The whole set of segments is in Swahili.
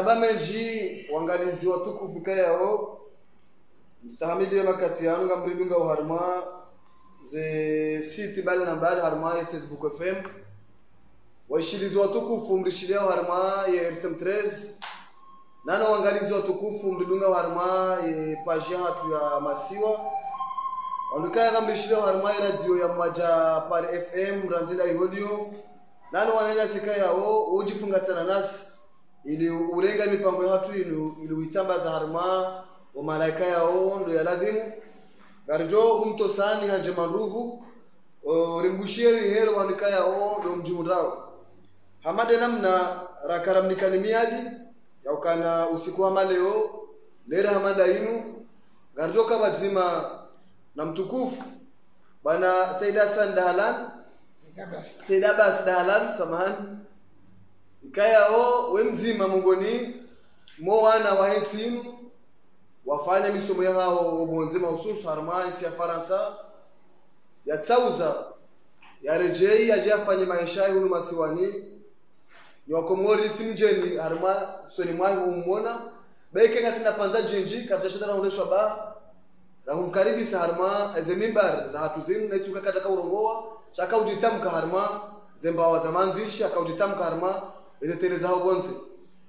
raba menji wangalizi watukufu kayao mstahamidi ya makati yanu ngamridunga uharma ze siti bali na bali harma ya facebook fm waishilizi watukufu mrishilia harma ya rsm3 nano wangalizi watukufu mridunga harma ya pajia hatu ya masiwa. Wandukaya ya harma ya radio ya maja pari fm ranzila ihodio. Nano wanena sika yao ujifungatana nasi ili urenga mipango yatu inu ili uitambaza harma wa malaika yao ndo yaladhimu garjo humtosani hanje manruvu rimbushiri hero wanika yao ndo mjundao hamade namna rakaramnikani miadi yaukana usiku wa maleo lera hamada inu. Garjo kabadzima na mtukufu bana Saida Hassan Dahlan Saida Abbas Dahlan samahani ikayao we mzima mungoni mo wana wa hensinu wafanya misomo yao bonze mahususu harma nchi ya Faransa ya yarejei ya rejei yaje yafanye maisha yunu masiwani ni wakomori timjeni harma soni mwahi umona beikenga ngasina panza jinji kaza shida na undeshwa ba rahumkaribisa harima ezemimbar za hatu zinu na ituka kataka urongowa shaka ujitamka harma zembawa za manzishi akaujitamka harma ezetele zao bonze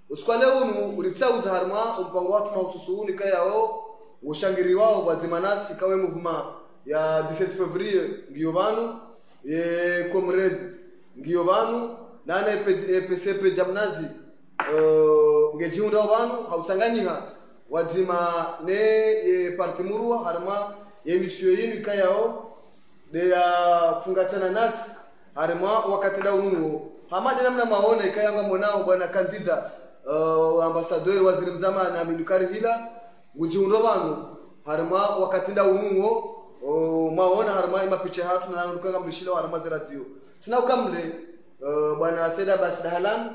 usikwale unu ulitsauza harma umpango watu mahususu uni kayao ushangiri wao badzimanasi kawe muvuma ya 17 fevrier ngiyo banu ye comrade ngiyo banu nane pcp jamnazi uh, ngejiunda banu hautsanganyiha wadzima ne ye parti murwa harma ye misio yinu kayao de ya fungatana nasi harma wakati da hamadi namna maone ikayanga mwanao bwana kandida uh, ambasadori waziri mzama na minukari hila ngujiundo banu harma wakati da unungo uh, maona harma imapicha hatu na nukanga mlishila harma ziradio sina ukamle uh, bwana Seda basi dahalan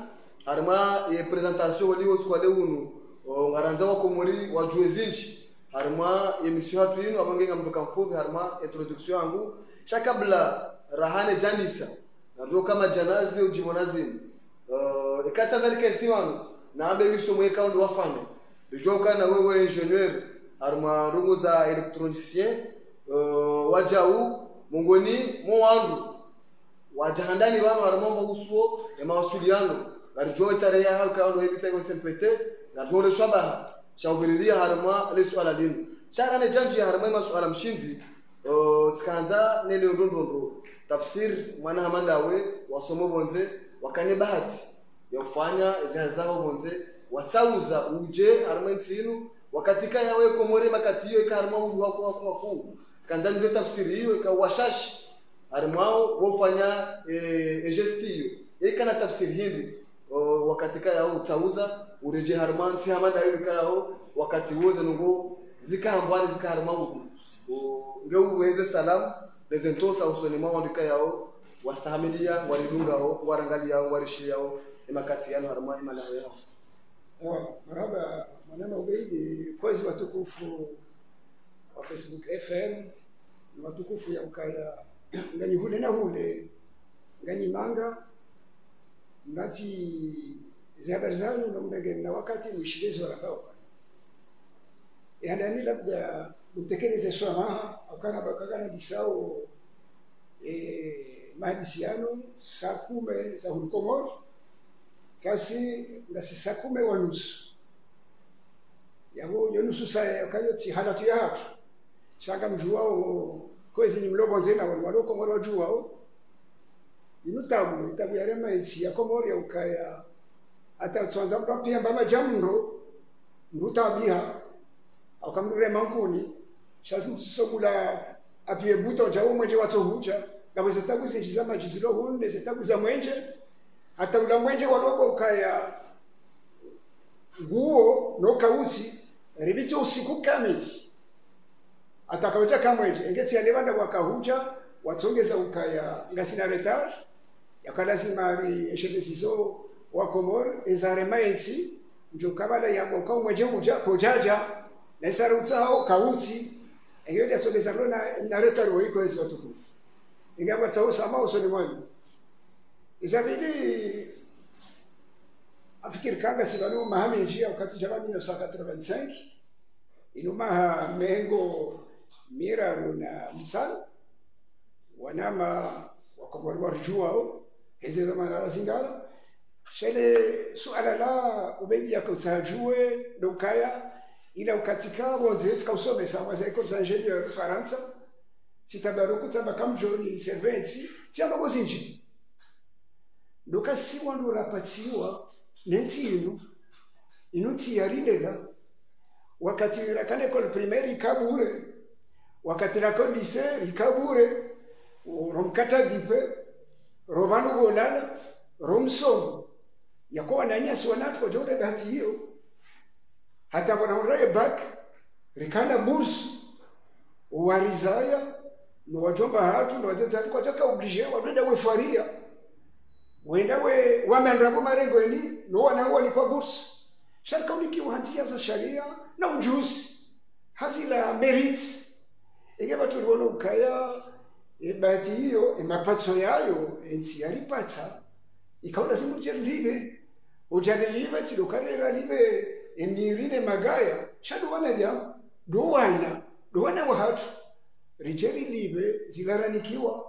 harma ye presentation wali uskwale unu uh, ngaranza wako muri wajue zinchi harma emission hatu inu abangenga mbuka mfuvi harma introduction yangu. Shakabla rahane janisa ndio kama janazi ujimonazini uh, ikatsangalika nsi wangu naambe misomo yekaundi wafane bijoka na wewe ingenieur arma rungu za electronicien uh, wajau mungoni mo wandu. Wajahandani vanu armomba usuo ya mawasiliano. Garijo itare ya halka ndo hebita ko sempete garijo shabaha shaubirilia harma le swala dinu shaka ne janji harma imasuala mshinzi uh, sikanza nele ndondondo tafsir mwana hamandawe wasomo bonze wakanye bahati ya kufanya ziha zao bonze watsauza uje arma nsinu wakatika yawe komore makati hiyo ikarma mungu wako wako wako kanza ndio tafsiri hiyo ikawashashi armao wofanya e, gesti hiyo ikana tafsiri hindi wakatika yao utsauza ureje harma nsi hamanda hiyo ikao wakati woze nungo zikahambwani zikaharma mungu ndio uweze salamu lezentosa usoni mwao ndika yao wastahamilia yao warangaliao warishiliao imakati yano harma imalaho yao marhaba maneno ubeidi kwezi watukufu wa facebook fm ni watukufu ya ukaya. Nganyi hule na hule nganyi manga ngati zihabari zanyu nomdege na wakati mwishilizi warakao yanani labda utekeleze swamaha akana bakagana bisao e, mahadisiano saa kume za hulkomor sasi ngasi saa kume wa nusu. Yabo yo nusu saa akayoti halatu ya hatu. Shanga mjuwao kwezi ni mlobo nzena wal waloko mwa wajuwao inutabu itabu ya insi ya ukaya. Ata twanza mpia mbama jamndo ndutabiha akamrure mankuni shazi sisogula apie buto jawo mwenje watohuja ngabo zitabu njiza jizilo hunde zitabu za mwenje. Hata ula mwenje waloko ukaya nguo no kauzi ribicho usiku kamili atakaweta kamwenje engeti alevanda wakahuja watongeza ukaya ngasina retage. Yakalazima ari eshedesizo wa komor ezare maensi njo kabala yabo umwenje mwenje uja kojaja. Na isarutsaho kauti eyo lyatsobeza lona naretaro iko hizo tukufu ingawa tsawo sama usoni mwanyu isabili afikiri kanga sivanu mahame njia wakati jama 1985 inumaha mengo miraru na mitsano wanama wakomori warjuwao heze zamana razingala shele suala la ubeji yakautsajue dokaya ila ukatika wodzetsika usomesa mwaza école ingénieur ufaransa tsitaba roku tsaba kamjoni servensi tsiyamba kozinji ndokasiwa ndorapatsiwa nentsinu inotsiya rilela wakati rakana école primaire ikabure wakati rako lycée ikabure romkatadipe rovanogolala romsomo. Yakowananyasi wanatwa jodabahati iyo. Hata wanauraye back rikana mursu warizaya niwajomba hatu niwadzadzani kwataka oblige wadwenda wefaria. Wenda we wamandabo marengweni nowanawani kwa bursu sharikaunikiwa hanzia za sharia na ujuzi hazila merit. Enge vaturiwona ukaya ebahati hiyo emapatso yayo ensi yaripatsa ikaona zimujarilive ujarilive tsidokarera live emirine magaya shaduwanaja ja duwana dowana wahatu. Rijeri live zilaranikiwa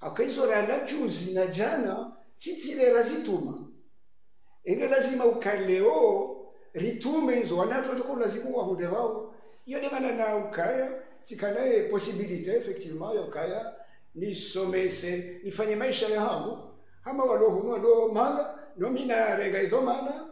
akaizorana juzi na jana sitirera zituma enge lazima ukaleo ritume izo wanatu toko lazima wahunde wao. Iyo demana na ukaya tikanaye posibilite effectivement yokaya nisomese nifanye maisha ya hangu hama walohunwa ndo manga no mina rega izo mana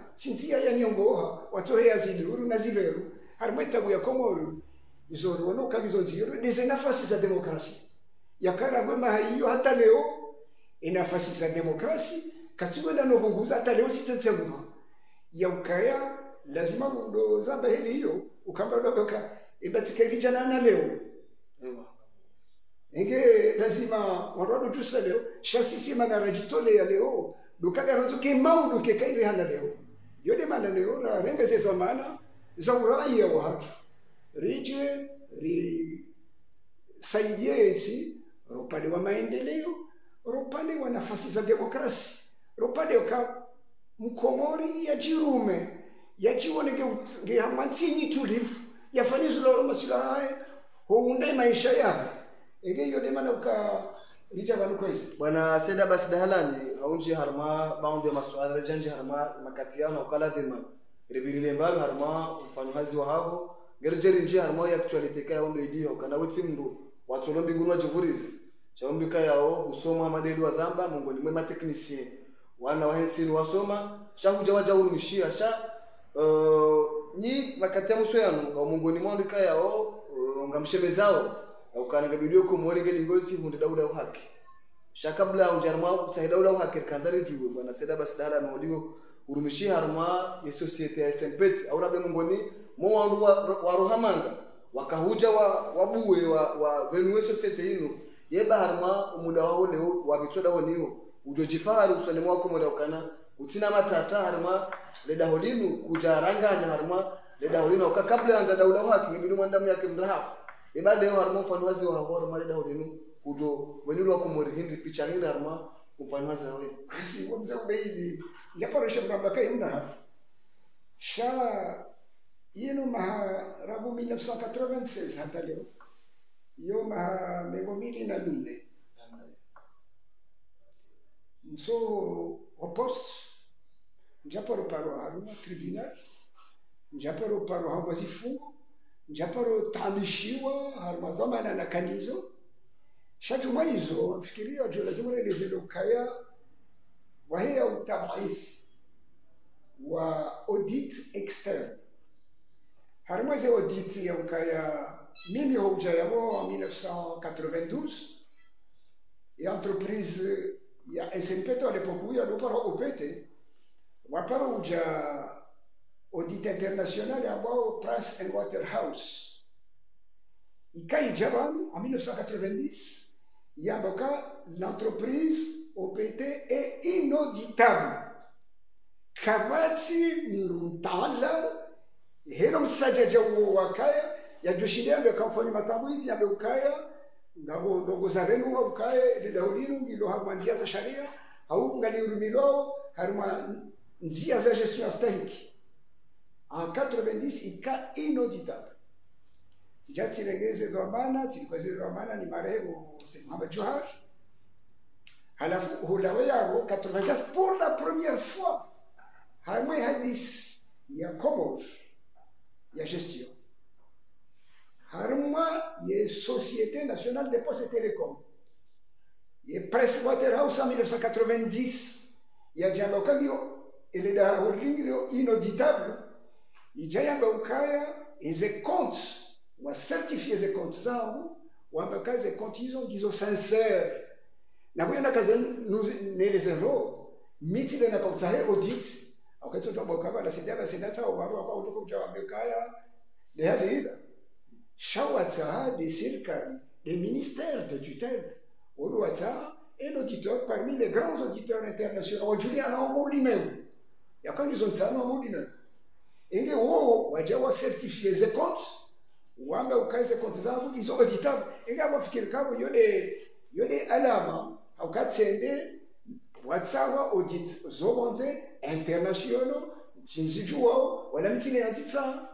maisha ya nyongoha watohea ziluru na zileru harimo itabu ya komoru. Izoribona ukagizo nziro nize nafasi za demokrasi. Yakaragwe mahayiyo hata leo. Inafasi za demokrasi kasigwenda novunguza hata leo sitensenguma ya ukaya lazima ndo zamba hili hiyo ukamba doka ibatika kijana na leo. Enge lazima warwado tusa leo. Shasisi na rajitole ya leo. Dukagarozo ke maudu ke kairi hana leo yode mana leo raha renga zetu maana za uraia wa watu. Rije ri saidie nchi ropande wa maendeleo ropande wa nafasi za demokrasi ropande ka mkomori ya jirume ya jione ge ge hamansinyi tulivu yafanye zulo masila hounde maisha yake ege yode mana uka bwana seda basi dahalani aunji harma baunde masuala janji harma makati yao na ukala dhima. Ribirile mbabe harma mfano hazi wa havo gerjeri nji harma ya actualite kaya ondo idio kana wetsi mndu. Watolo mbinguni wajivurizi shaombi kaya o usoma madeli wa zamba mungu ni mwema technicien wana wa hensini wasoma shahuja waja urumishia sha uh, nyi makati ya muso yanu nga mungu ni mwandu kaya o uh, ngamshemezao ko mori ngeli ngozi hunde dauda uhaki. Shakabla unjarma kutsai dauda uhaki kanzari juwe bwana seda basi dala no digo urumishi harma ya societe ya SMPT au be mungoni mo wa, wa rohamanga wakahuja wa wabuwe wa wa venue societe ino yeba harma umuda wao leo wa bitsoda woniyo ujojifaharu usalimu wako moda ukana utina matata harma leda holinu kujaranganya harma leda holinu ukakabla anza dauda uhaki ibinu mwandamu yake mrahafu eba leo harma mfano wazi wa hawara mali da hodinu kujo. Wenulu wakumori hindi picha ngine harma mfano wazi hawe si wamza ubeidi yaparisha mrambaka yumna hafu sha yenu maha rabu 1996 hata leo. Yo maha mengo mili na mine. Nso opos njaparo paro haruma tribunal. Njaparo paro hawazifungo njaparo tamishiwa haruma na kandizo shatuma hizo mfikiria jo lazima ueleze lokaya waheya utabaifu wa audit externe harimo audit ya ukaya mimi hoja yabo en 1992 ya entreprise ya SNP to à l'époque ya loparo opete waparo uja audit international ambao Price and Waterhouse. Ikaija vanu en 1990 yamboka l'entreprise OPT est inauditable kavatsi mtala helo msajaja uo wakaya yajoshilia ambe kamfanya matambo hivi ambe ukaya ngabo ndongoza renu ha ukaya lidaulinu ngilo ha njia za sharia au ngalirumilo harima njia za gestion astahiki en 90 ika inauditable sijatsirengeze dhamana zilikuwa dhamana ni marehemu Said Muhammad Johar halafu hulawe yao 95 pour la première fois hamwe hadis ya Comores ya gestion harma ye Société nationale des postes et télécoms ye Price Waterhouse en 1990 ya jalokagio ile da holdingio inauditable ijayamba ukaya ize comptes wa certifier ze comptes zangu wamba kaze comptes hizo ndizo sincere na bwena kaze nelezero mitile na kautahe audit. Wakati tobo kama na sijana sinata ubaru kwa utoko kwa wamekaya de halila shawata de serikali des ministères de tutelle. Oluwata est l'auditeur parmi les grands auditeurs internationaux. Wajuliana wa ulimwengu yakangizo nsano wa ulimwengu inge wo waja wa certifier ze comptes wanga ukaze comptes zangu izo auditable inge abafikiri kabo yode yode alama aukatsende watsawa audit zobonze international chinzijuwao wala mitsine yazitsa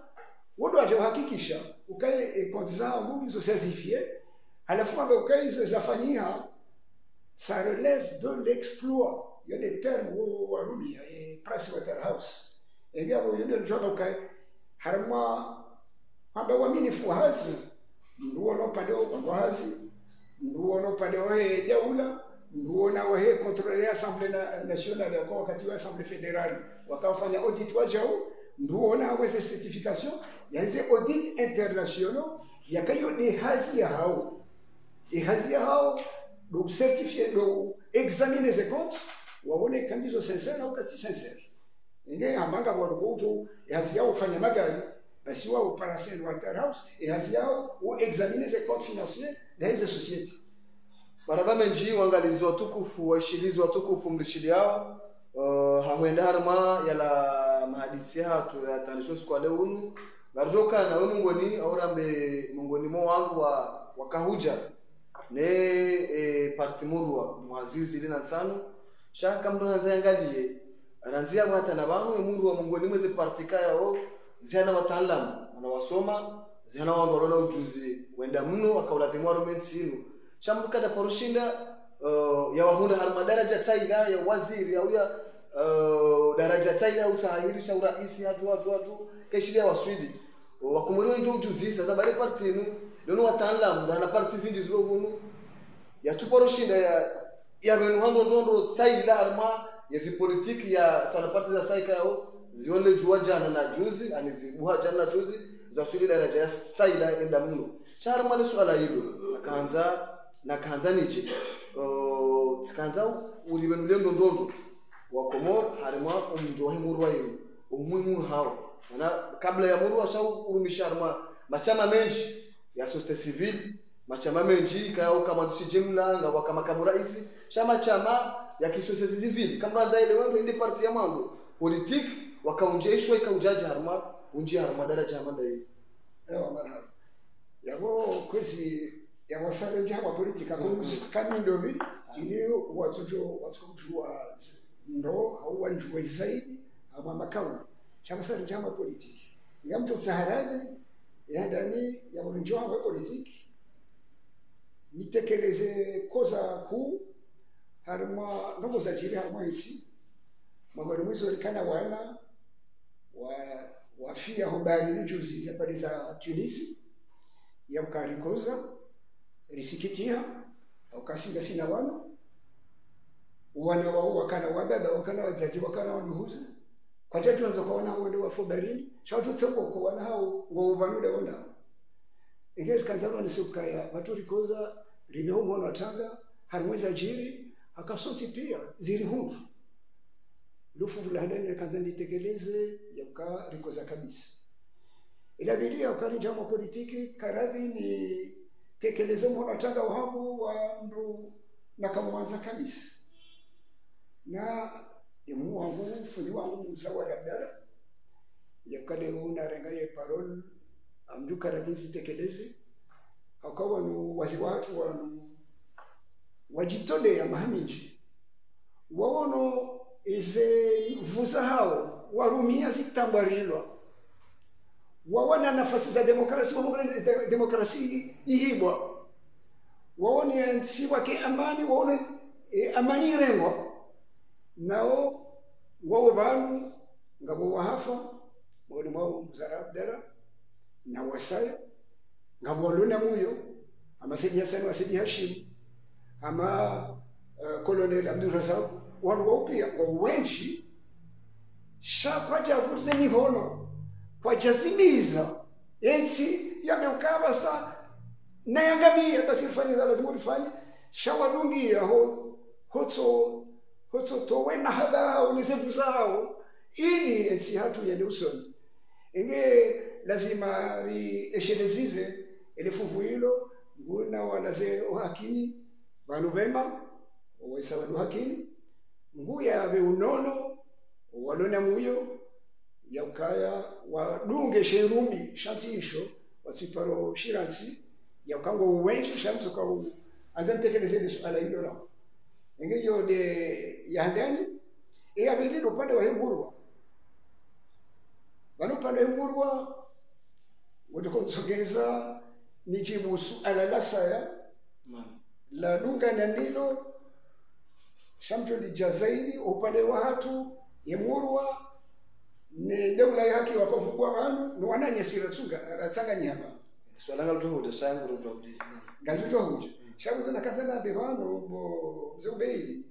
wodo aje uhakikisha ukaye konti zangu izo certifie halafu ambe ukaye izo zafanyia ça relève de l'exploit. Yone terme wo warumi e Price Waterhouse engabo yone jona ukaye harma ambe wamini fuhazi nduwo no pande wo hazi. Nduwo no pande wo jaula. Nduona wahe kontrole assemblée nationale yako wakati wa assemble federal. Wakafanya audit wajao nduona wese certification. Yaze audit internationaux yakayo ni hazi ya hao. E hazi ya hao. Do certifier do examiner ses comptes waone kandizo sincere au kasi sincere inge ambanga kwa kutu hazi yao fanya magari basi wao parasel Waterhouse e hazi yao ou examiner ses comptes financiers de hizo sociétés maraba menji wangalizi watukufu waishilizi watukufu mlishili yao uh, hahwenda harma yala mahadisi hatu yatanisho siku ale unu. Garjoka nawe mungoni aurambe mungoni mo wangu wa wakahuja ne e, partimurwa mwaziu zili na nsanu. Shaka mtu hanza yangalie ranzia bwata na banu emurwa mungoni mweze parti kayao zihana wataalamu wanawasoma zihana na ujuzi wenda mno akaulatimwa rumensinu shambukata porushinda uh, ya wahunda harma daraja taila ya waziri au ya uh, daraja taila utahirisha uraisi hatu hatu hatu. Wa waswidi wakumuriwe njo ujuzi sasa bare partinu dono wataalamu na parti zindi zilo bunu ya tuporushinda ya ya benu hando ndondo taila harma ya vipolitiki ya salapati za saika yao zione jua jana na juzi ani zibuha jana na juzi za swidi daraja ya saila enda mno. Charma ni swala hilo. Akaanza nakanza nichi uh, tikanza uribe nulendo ndondo wa komor harima umjo wa murwa yinu umuhimu hao. Na kabla ya murwa shau urumisha harima machama menji. Ya societe civile machama menji kaya kama tsi jimla na kama raisi. Rais chama chama ya kisosiete civile. Kama zaile wendo ndi parti ya mambo politique wakaunjeshwa ikaujaji harma unji harma daraja hamanda hiyo ewa marhaba yabo kwezi nje hapa politika kamindovi ili watoto watukujua ndo au wanjua zaidi ama makauni nje hapa politiki ngamto tsaharani yandani ya njama politiki nitekeleze koza kuu harima ndogo za jiri harima itsi mwabari mwizo likana wana wa wafia hombari ni juzi habari za Tunisi. Ya mkarikoza risikitia ukasinga sina wana wana wao wakana wababa wakana wazazi wakana wanuhuza kwa tatu wanza kuona wende wa fobarini shautu tsoko kwa wana hao wa vanuda ona ingezi kanzano ni sukaya waturi koza ribeho mwana tanga harumweza jiri akasoti pia ziri hundu lufuvu la handani kanza nitekeleze yauka rikoza kabisa. Ilabidi yaukarinja mwa politiki karadhi ni tekeleze mwana tanga wahabu wa ndu nakamwanza kabisa. Na imu wangu funi wangu mzawara abdala yakale unarenga ye parol amju karadhi zitekeleze akawa nu wazi watu wanu wajitolea mahamiji. Wawono ize vuza hao warumia zitambarilwa. Wawona nafasi za demokrasi demokrasi ihibwa. Waone nsi wake amani waone e, amani irengwa. Nao wao vanu ngabo wahafa mwoni mwao mzara abdala na wasaya ngabo walona muyo ama sidi hasani wa sidi hashim ama uh, colonel abdurazak wanu waupia wawenshi sha kwaja furse mihono kwajazimiza ensi yameukava sa nayangamia basi fanye za lazima ulifanye. Shawadungia ho hoto hoto towe ni unisefu zao. Ili ensi hatu yende usoni inge lazima rieshelezize elefuvu hilo nguna wanaze uhakini vanu vema owaisa vanu hakini nguya ve unono walona muyo yaukaya wadunge sherumi shantisho watsiparo shiransi yaukango uwenji shamtsoka u anzantekelezele suala hilo la engeyo de yandani iyavili upande wa hemurwa vano upande wa hemurwa ni nijibu suala la saya La dunga na nilo shamto lijazaidi upande wa hatu yemurwa ni daula yake wakavugwa vanhu niwananyesira tsunga ratsanga nyama. Swala nga lutohuta shangu lutwakuti ngalitwa huja. Shakuzina kazanabe vanhu bo zeubeili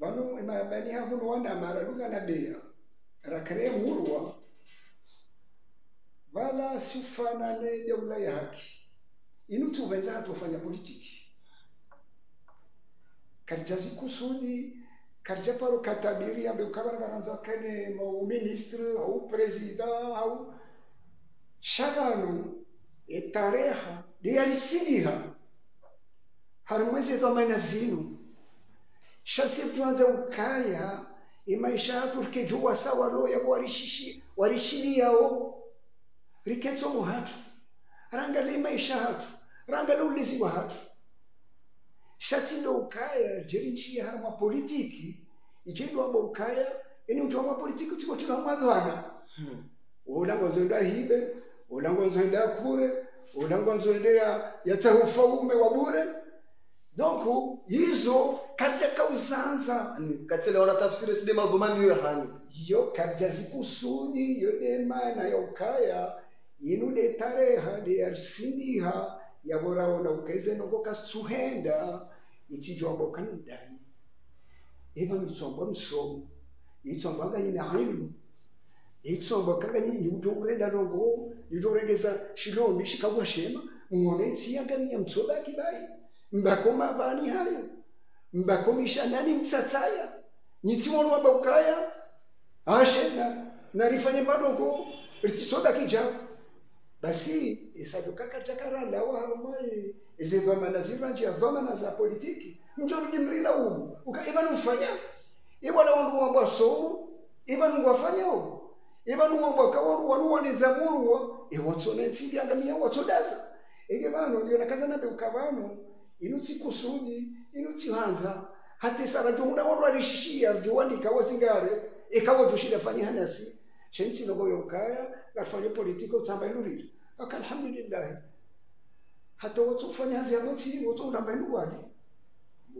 hafu imabani wana mara dunga na beya rakare murwa vala siufanane daula yake inutsuvenza hatofanya politiki Karijasi Kusuni, Karija para o Katamiri, a meu cabra garanzaken, o ministro, o presidente, ao Shagano, é tarefa de Arisinira. o e Domanazino. Chassi o ukaya, e maisha turke jua sawa loya warishishi, warishini o Riketso muhatu. Rangale maisha hatu. Rangale ulizi wa hatu. Shatsindo ukaya jeri nji ya hama politiki icendo hama ukaya eni ucho hama politiki utiko chino hama dhwana mwadhwana ulangwa zoenda hibe ulangwa zoenda kure ulangwa zoenda ya yatahufa ume wabure donc hizo karja kauzanza Ani, katsele wana tafsiri side madhumani yo hani? Yo karja zikusudi yo nema na yo ukaya inu de tareha de arsindiha yaboraona ukaize noko katsuhenda ichijombo kanudani eva mitsombo msomo itsomba nganyina ilmu itsomba kanganyini utokurenda nongo utorengeza shilombi shikabwa shema ngone tsiyangamia mtsoba kibai mbakoma vani hayo mbakomisha nani mtsatsaya nitsimolwamba ukaya ashena narifanye madoko ritsitsoda kijao basi isatukakatakaralawa harumai izi dhamana zivanjia vamana za politiki. Mjorudi mrila umu uka mfanya. Ibwana wandu wambwa somo ivanu ngwafanyao ivanu wambwa kawaru wanu waneza murwa iwatsona ntsindi angamia watsodaza ege vanu ndionakaza nabe ukavanu inutsi kusudi inutsi hanza hati sara jumuna walwarishishia juwanika wasingare ikawa jushida fanya hanasi. Shensi nogo yokaya gafanye politiko utsamba ilurire aka alhamdulillah. Hata yamotsi watsundamba inuwani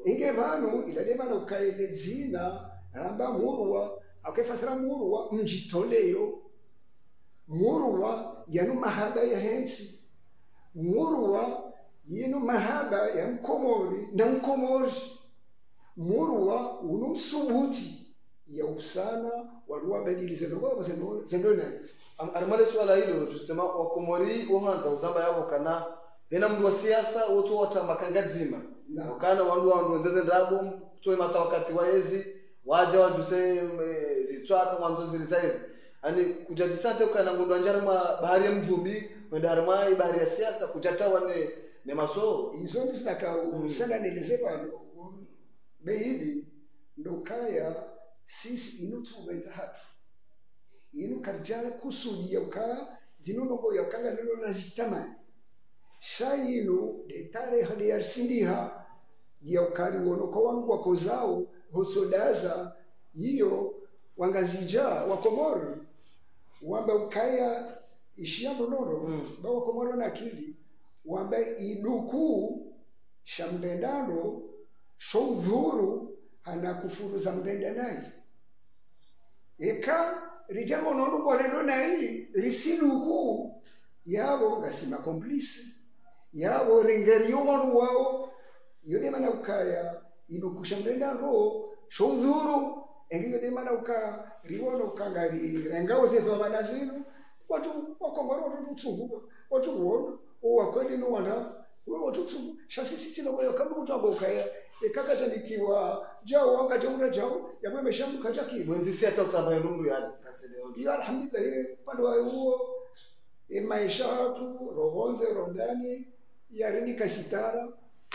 inge vanu ilade vana ukaele dzina ramba murwa. Akaifasira murwa mjitoleyo. Murwa yanu mahaba ya hensi murwa yinu mahaba ya mkomori na mkomori. Murwa unu msubuti. Ya usana waluwa badili ndogo zendo arimale swala hilo justement wakomori wohanza uzamba yavo kana vena mndu wa siasa wotu watamba kanga dzima Na. wakana wandu wandu wenzeze ndabo toe mata wakati wa ezi waja wajuse mm, zitswaka mwanzo zili saizi ani kujajisante ukana mundu anjara mwa bahari ya mjumbi wenda harima bahari ya siasa kujatawa ne ne maso. Izo ndizinaka usana neleze vano behivi ndokaya sisi inu tuvenza hatu inu detare hali yarsindiha ya ukari wono kwa wangu wako zao hosodaza iyo wangazija wakomoro. Wamba ukaya ishia mnono Mm. ba wakomoro na akili wamba iduku sha mndendano sho udhuru hana kufuru za mndenda naye eka rijamo nono bolendo nayi risiduku yabo ngasima komplisi yabo ringeriyo wanu wao yode mana ukaya idukusha mndendano shoudhuru engi yode mana uka riwono ukangari rengao zetu abana zinu watu wakomoro watu tutsungu watu kuona uwakweli no wanda wewe watu tutsungu shasisi tino moyo. Kama mtu abokaya ikakatanikiwa jao wanga jauna jao yamwe meshambuka chaki mwenzi siasa utamba ya yani iyo alhamdulillah ye pande wa uwo e maisha watu rohonze rondani yarini kasitara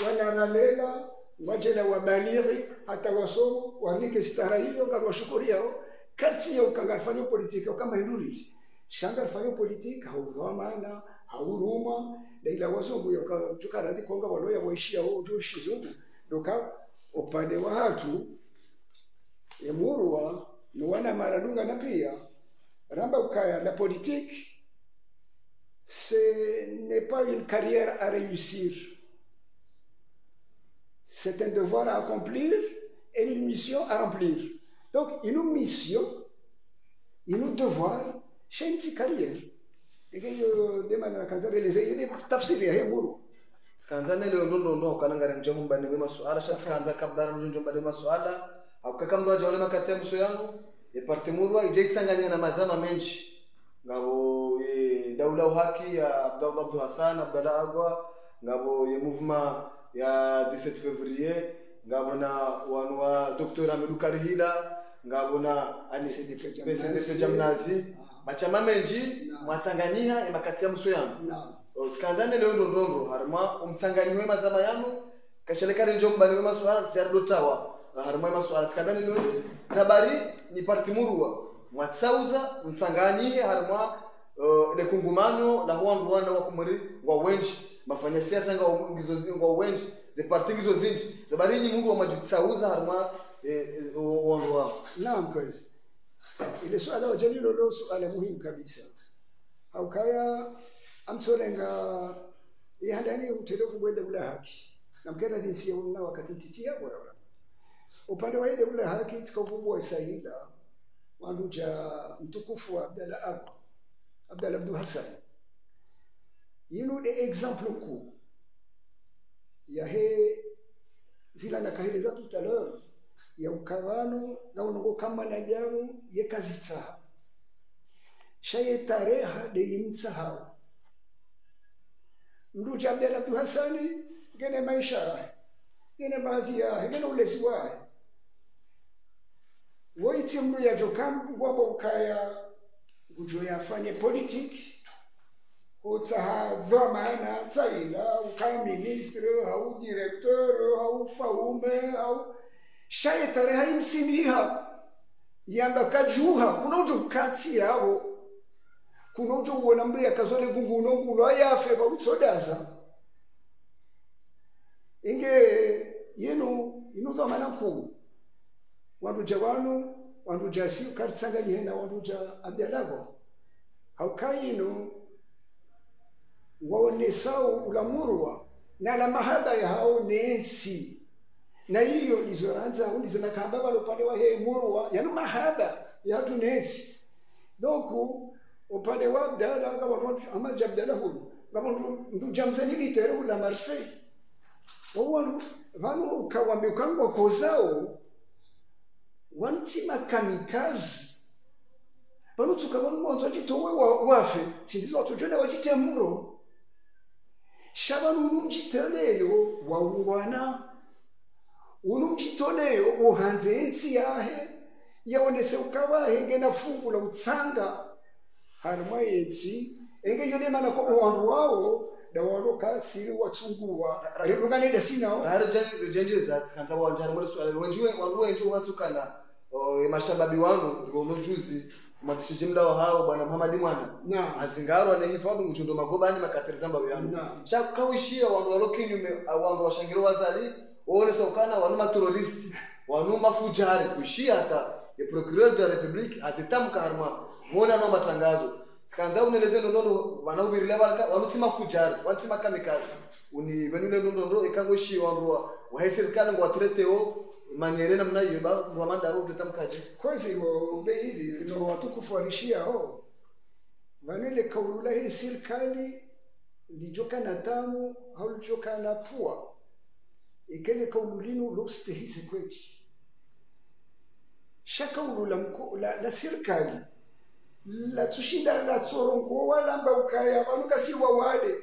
wanaralela wajela wabalighi hata wasomo warike sitara hiyo ngarwashukuri yao. Karti ya ukangarifanyo politika kama hinduri shangarifanyo politika haudhamana hauruma daila wazungu yokachukaradhi konga waloya waishia ho joshizungu doka upande wa hatu emurwa nuwana maradunga na pia ramba ukaya la politique ce n'est pas une carrière à réussir. C'est un devoir à accomplir et une mission à remplir. Donc une mission une devoir c'est une carrière ngeyo demana kanzareleze yede tafsiri ya hemuru tsikanza nele ndondo ndo ukanangara nje mumbani we masuala sha tsikanza kabla nje mumbani we masuala akaka mndo aja ole makate mso yangu e parte murwa ije tsanganya na mazama menshi ngabo e daula uhaki ya Abdallah Abdul Hassan Abdallah Agwa ngabo ye movement ya 17 février ngabo na wanu wa Dr. Amadou Karihila ngabo na ani CDP Jamnazi. PCDP Jamnazi machama menji Na. mwatsanganyiha emakati ya muso yanu na tikanzane leo ndondondo harima umtsanganyiwe mazama yanu kachelekari nje mbani we masuala tiaridotawa harima masuala tikandane leo zabari ni parti murwa mwatsauza mtsanganyihe harima uh, lekungumano la huwandu wana wakumuri wa wenji. Mafanya siasa nga ngizo zi- ngwa wenji. Ze parti ngizo zinji. Zabari nyi murwa mwajitsauza harima eh, eh, wandu wao naam kwezi ile swala wajalilo lo swala muhimu kabisa. Haukaya amtsolenga ihandani utelevu bwende bula haki. Namkera ya unna wakati titia bora upande wa ile bula haki tikavumbwa isahila wanduja mtukufu wa Abdalla Abu Abdalla Abdul Hassan yinu de exemple ku ya he zila na kahile za tout ya ukavano na unongo kama na jamu ye tsaha shaye tareha de imtsaha ndu jabdela tu hasani gene maisha gene bazi yahe gene ulezi wahe. Woiti mndu yajokam wabo ukaya ngujo yafanye politiki. Utsaha maana tsaila ukaya ministre au directeur au faume au shaye tareha imsiniha yamba kajuha kunojo mkatsi yabo kunojo uona mri akazole gunguno ngulo ayafe bakutsodaza inge yenu inu dhamana nkulu wanduja wanu wanduja si ukaritsanganye na wanduja abyalago haukayinu waonesau ulamurwa na la mahaba yahao nensi na hiyo nizoranza au lizonakamba balo upande wa hee murwa yanu mahaba ya hatu nensi upande wa abdala kama amaja abdala hulu. Kama ndu jamzani litero la marseille. Wawanu vanu kawambi ukangwa kozao wantima kamikazi vanotsuka vanu mwanzo wa- wafe tindizo watujona wachite muro. Shavanunu mjiteleyo waungwana uno mjitoleyo uhanze ensi yahe yaonese ukawahe ngena fuvu la utsanga. Harumwa yetsi enge yone mana ko wandu wawo da wano kasiri watsunguwa rirunganeda sinao hari rijenjire zati wa njara muri swala wenjiwe wandu wenji watsukana o, mashababi wangu ngono juzi matishije mdao hao bwana Muhammad mwana. Na. Azingaro ne hifadhi nguchundo magobani makatiriza mbawe yangu. Naam. cha kawishia wandu walokinyume wandu washangiro wazali wone sokana wanu teroriste wanu fujari kuishia hata ya procureur de la republique azitamka harma mona no matangazo sikanza uneleze ndondo wanaubirile balka wanutima fujari wanutima kamikazi uni venule ndondo ikango shi wandu wa wa serikali ngo watreteo manyere namna hiyo ba rwamanda ro tutamkaje kwanza iwo beili no watukufu walishiao vanile kaulula hii serikali lijokana tamu au lijokana pua ikele kaululinu lostehise kwechi shakaulula mko la, la serikali la tushinda la tsorongo walamba ukaya vanu kasiwa wale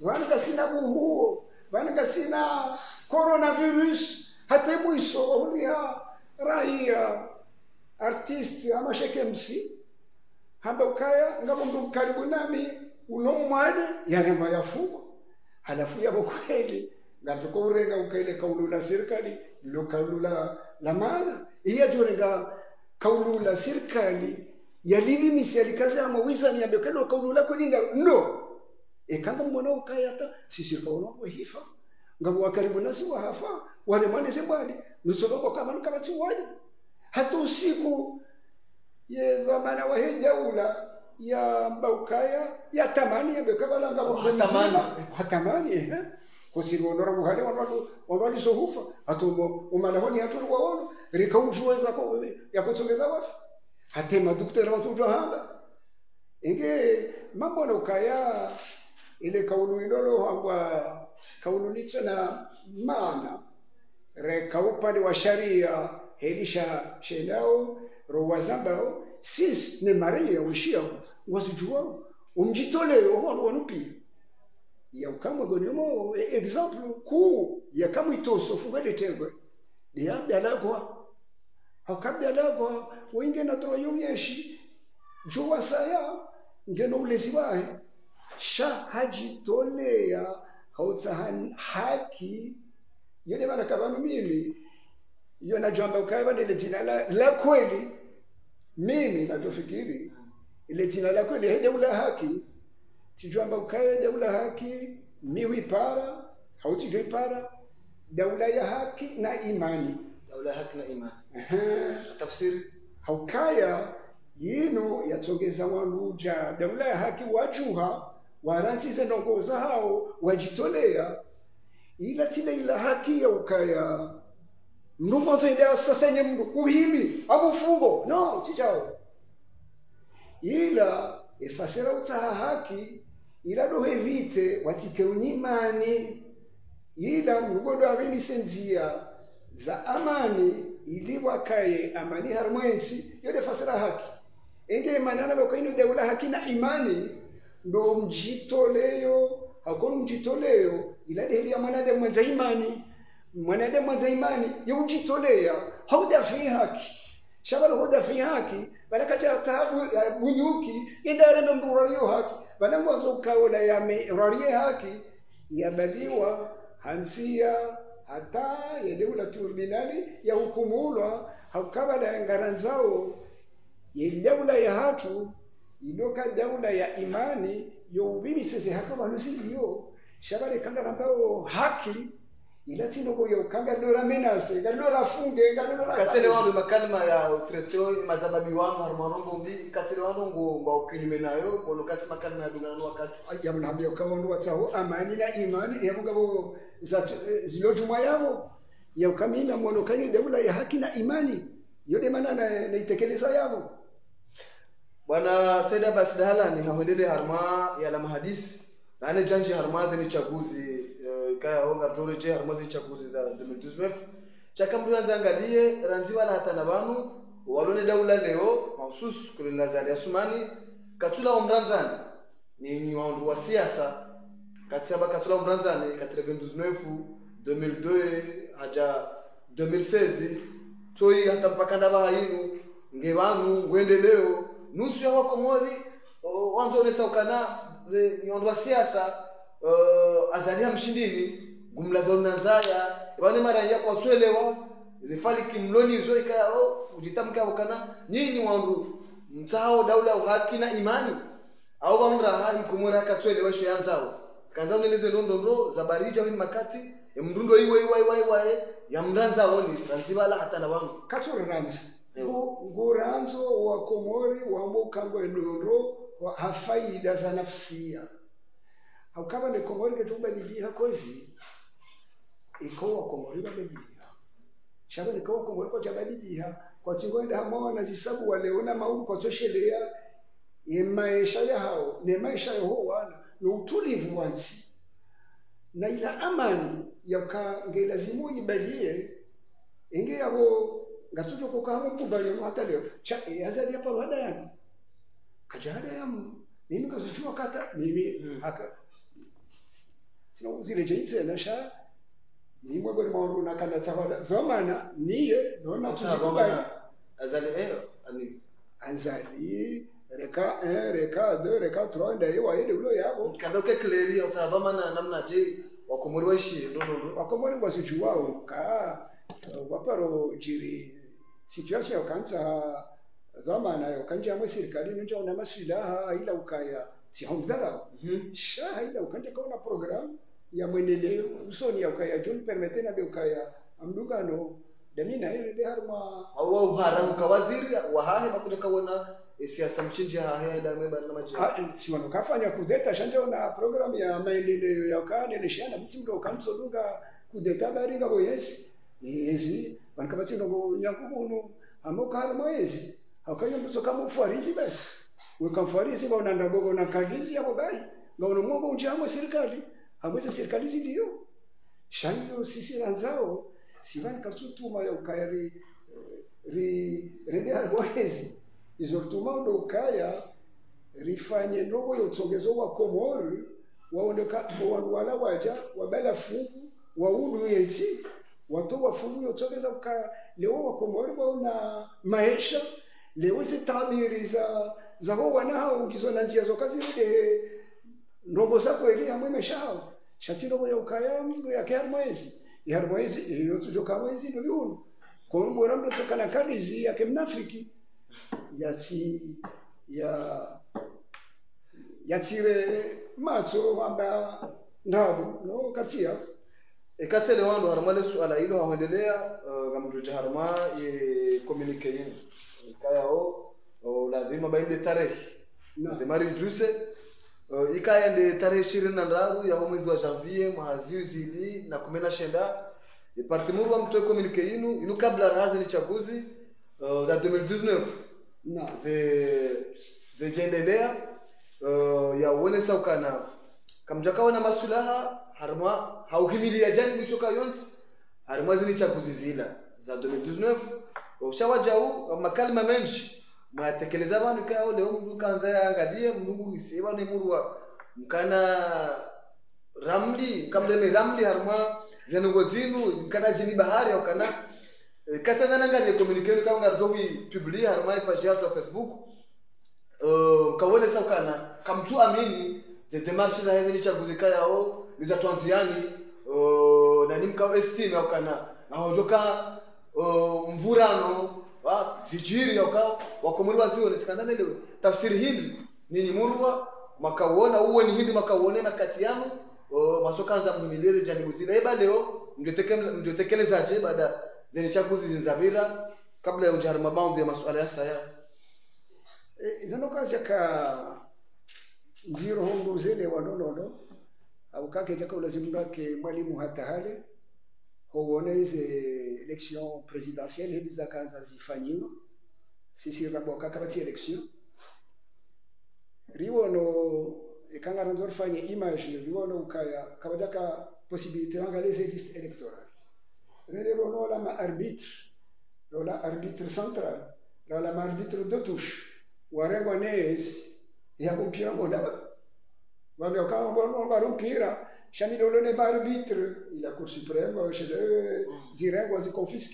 vanu kasina buhuo vanu kasina coronavirus hata mwiso waulia raia artist ama MC. hamba ukaya ngabo mndu karibu nami unomwade yanema yafuwa halafu yabo kweli ngatukurenga ukaile kaulu la serikali lo kaulu la la maana. Iya turenga kaulu la serikali yalivi misiali kazi ama wizani ya bekalo kaulu la kulinga ndo ekanga mwana ukayata sisi kaulu wa hifa. Ngabo wakaribu nasi wahafa wale mwane sebwani nusoka kwa kama kama tiwani hata usiku ye zamana wa hejaula ya mbaukaya ya tamani ya bekabala ngabo Oh, hatamani. hatamani eh kusirondora muhale wanwali wanwali sohufa atumbo umalahoni hatu ujuweza kwa ko ya kutsongeza wafu. Hatema daktari watu hanga. Inge mambo na ukaya ile kaulu ilolo hangwa kaulu nitsa na maana. Reka upande wa sharia helisha shenao rowazambao sisi ne maria wasijuao umjitole wanu wanupi ya ukamwe gonemo example ku ya kamwe itoso fugale tegwe. Dia dalagwa hakabya lagwa wenge na troyo yeshi juwa saya ngeno ulezi wahe sha hajitolea hautsahan haki. Yone bana kabanu mimi. Iyo najamba ukaiba ile jina la, la kweli. Mimi nachofikiri ile jina la kweli hejaula haki tijwamba ukaiba daula haki miwipara hautijoipara daula ya haki na imani. Daula haki na imani. Tafsiri. Haukaya yino yatsogeza waluja. Daula ya haki wajuha warantize ndongoza hao wajitolea. Ila tile ila haki ya ukaya. Mndu mwanzo ende asasenye mndu uhimi amufungo no chichao. Ila ifasira utsaha haki ila dohe vite watike unyimani ila mrugodo avimisenzia za amani ili wakaye amani harmwensi yode fasira haki. Enge manana bakaino daula haki na imani ndo mjitoleyo hakono mjitoleyo. Ila deheli ya mwanadamu imani mwanadamu mwenza imani yeujitolea haudafi haki. Shavalo hudafi haki balakacha tabu bunyuki idare na mruriyo haki. Bana mwanzo ukaona ya rariye haki yabaliwa hansia hata yedeula turbinali ya hukumulwa hakabala ngaranzao yedaula ya hatu iloka daula ya imani youbimiseze hakabanusiyo shabale kangarambao haki ila tinoko yo kangalora menase galora funge galora katsele wanu makalima ya utreteo mazababi wanu armarongo mbi katsele wanu ngo ngo ukinyume nayo kono kati makalima ya dungana wakati. Yamnambia kawandu watsaho amani na imani yabugabo zilojumwa yabo yaukamina mwono kanyo daula ya haki na imani yode mana na naitekeleza yabo bwana saida Abbas ni hahondele harma ya la mahadisi na ane janji harma zeni chaguzi kaya honga tole je harmozi zeni chaguzi za 2019 chaka mtu angalie ranziwa na hata nabanu walone daula leo mahusus kule nazali asumani katula omranzani ni ni wandu wa siasa. Kataba katula omranzani 99 2002 haja 2016 toi hata mpaka ndaba hainu nge vanu ngwendeleo nusu ya wakomori wanzo wanzonesa ukana ze nyondo wa siasa uh, azalia mshindini gumlaza unanzaya vane mara ya kwa twelewa zifali kimlonizo ikao ujitamka ukana nyinyi wandu mtao daula uhaki na imani. Au vamra hai kumura katwelewa sho yanzao kanza uneleze ndondondo za barija wini makati ya iwe iwe iwe iwe ya mranza woni ranzibala hata na wangu. Katoro ranzi. Nguranzo wa komori wambukangwe ndondo wa hafaida za nafsia aukava ne komori ketubadilia kozi iko wa komori babadilia shaba niko wa komori kwa jabadilia kwa tingwenda hamona zisabu waleona maungu kwa toshelea ye maisha ya hao ne maisha ya ho wana ni utulivu wansi na ila amani yakangelazimu ibalie inge yabo ngasucho ko kama kubali hata leo cha yazali hapa rwanda yangu. Kajada yamu mimi kazichua kata mimi Mm. Aka sina uzile jeitse na sha ni mwa gori maondo na kanda tawala zamana niye nona tuzikubali azali eyo ani? Azali reka 1 reka 2 reka 3 ndaye waende ulo yabo kada uke clear utadhama na namna je wakomori waishi ndondondo wakomori ngwasijuwao ka waparo jiri situation yakanza dhamana yokanjamwe serikali nonjaona masilaha ila ukaya. Sihomdharau mhm. Shaha ila ukanja kaona program ya mwendeleo usoni ya ukaya john permete nabe ukaya amdugano damina ile de harma. Au uhara ukawaziri wahahe bakuja kawona siasa mshinji hahe da meba na maji. Si wanokafanya kudeta shanjaona program ya maendeleo ya ukaya ni shana bisi ndo kanzo duga kudeta baringa boyesi yezi vanikavatsinongo nyankukunu amokarimo yezi kama ufarizi basi. Wekamfarizi vaonanda bogo na kadizi yabo bai ngaona ujamo unjamo serikali amweze serikali zidiyo shaiyo sisi ranzao sivani kasutuma ya ukaya ri ri izo ndo ukaya rifanye ndogo ya utsongezo wa komori waoneka wanu wala waja wabala fuvu waundu yensi watu wafuvu utsongeza ukaya. Leo wa komori waona maisha leo zi tabiri za za ho wana hao ungizo na njia zokaziride ndombo zako eli hamwe shati ndogo ya mndo ya kermoezi mwezi. Ya mwezi iyo tujoka mwezi ndo yunu. Kwa mbora mndo tokana ya yake ya chi ya yatire macho amba ndabo no katia. Ikasele wando harma le suala hilo haendelea uh, ngamjuja harma ye communique yin kayao lazima baende tarehe. Na. lazima rijuse uh, ikaende tarehe ishirini na ndaru ya mwezi wa janvier mwahaziu zili na kumi na shenda. Ipartimuru wa mtoe communique yinu inu kabla raze ni chaguzi uh, za 2019 na. Ze zejendelea uh, ya uonesa ukana. Kamjakawa na masulaha harma hauhimilia jani kutoka yonsi harma zini chaguzi zila. Za 2019 ushawajau makalima menshi mwatekeleza vanhu kao leo mndu kanza yaangalie mnungu iseva nemurwa mkana ramli mkamleme ramli harma zenongo zinu mkana jini bahari aukana communicate communiquer kaunga rjowi publie harma page yato ya facebook uh, sa kana kamtu amini ze demarche za hezi yao kayao niza twanziani uh, nani mkao estime ukana nahojoka uh, mvurano zijiri yaka wakomuri wazione tikandanelewe tafsiri hindi nini murwa makauona uwe ni hindi makauone na kati yanu masokanza jani zile. Eba leo mjotekelezaje baada zenye chaguzi zinzavira kabla ya unjari mabaundi ya masuala ya saya? Zanokaja ka ziro hongo zele wanonono au kake jaka ulazimu ke mwalimu hata hale hooneze élection présidentielle hemizakaanza zifanyiwa sisira bokaka vatsi election riwono ikangana nzo rifanye image riwono ukaya kavataka possibilité vangaleze liste électorale rero rola ma arbitre rola arbitre central rola ma arbitre de touche. Warengwa nezi yakumpira ngondava vanhu vakavarumpira xanilolone maarbitre ila cour suprême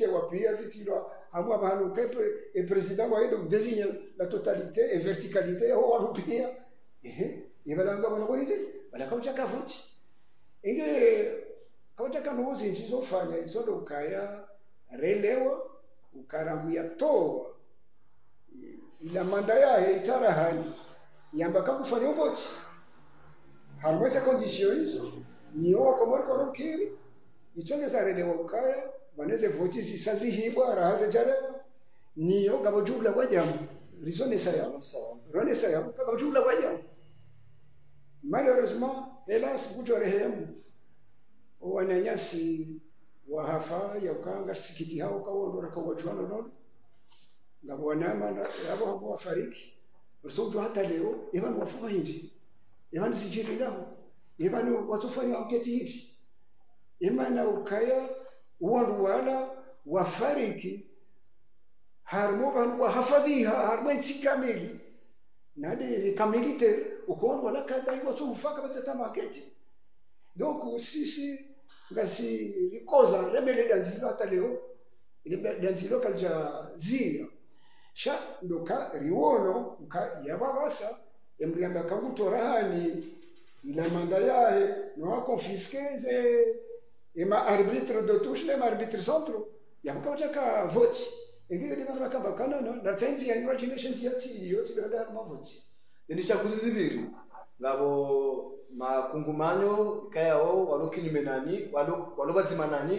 wapi azitilwa amwa president waende kudesigna la totalité e verticalité yaho wanhu pia ehe ivalanga njizofanya ila uvoti niyo komori korokiri itsongeza relewa ukaya vaneze voti hibwa rahaze jale. Niyo kwa jumla kwa jamu rizonesa yao ronesa yao ngabo jumla kwa jamu. Malheureusement helas kuto rehemu. Wananyasi wahafa yaukanga sikiti hao kawondora kawajuano nono ngabo wanama yabo habo wafariki. Usoto hata leo evanu wafuwa hindi. Evanu sijiri nao watufanya watofanya hivi. Imana ukaya wandu wala wafariki. Harimo vanhu wahafadhiha harimo nsi kamili. Nade kamilite ukaona wala kadai wasofaka basata maketi. Donc sisi ngasi likoza remele danzilo hata leo. Danzilo kalja zia. Sha ndoka riwono nka yababasa emriamba kangutorahani ila manda yahe no confisquer et ma arbitre de touche nem arbitre centro yamakawacha ka vote ingine ndi vanhu vakambakana no natsainzi yanyiwa chine shenzi yoti ndoda mavoti ndi chaguzi ma ngavo makungumanyo ikayawo walo kinyume nani walo walo badzima nani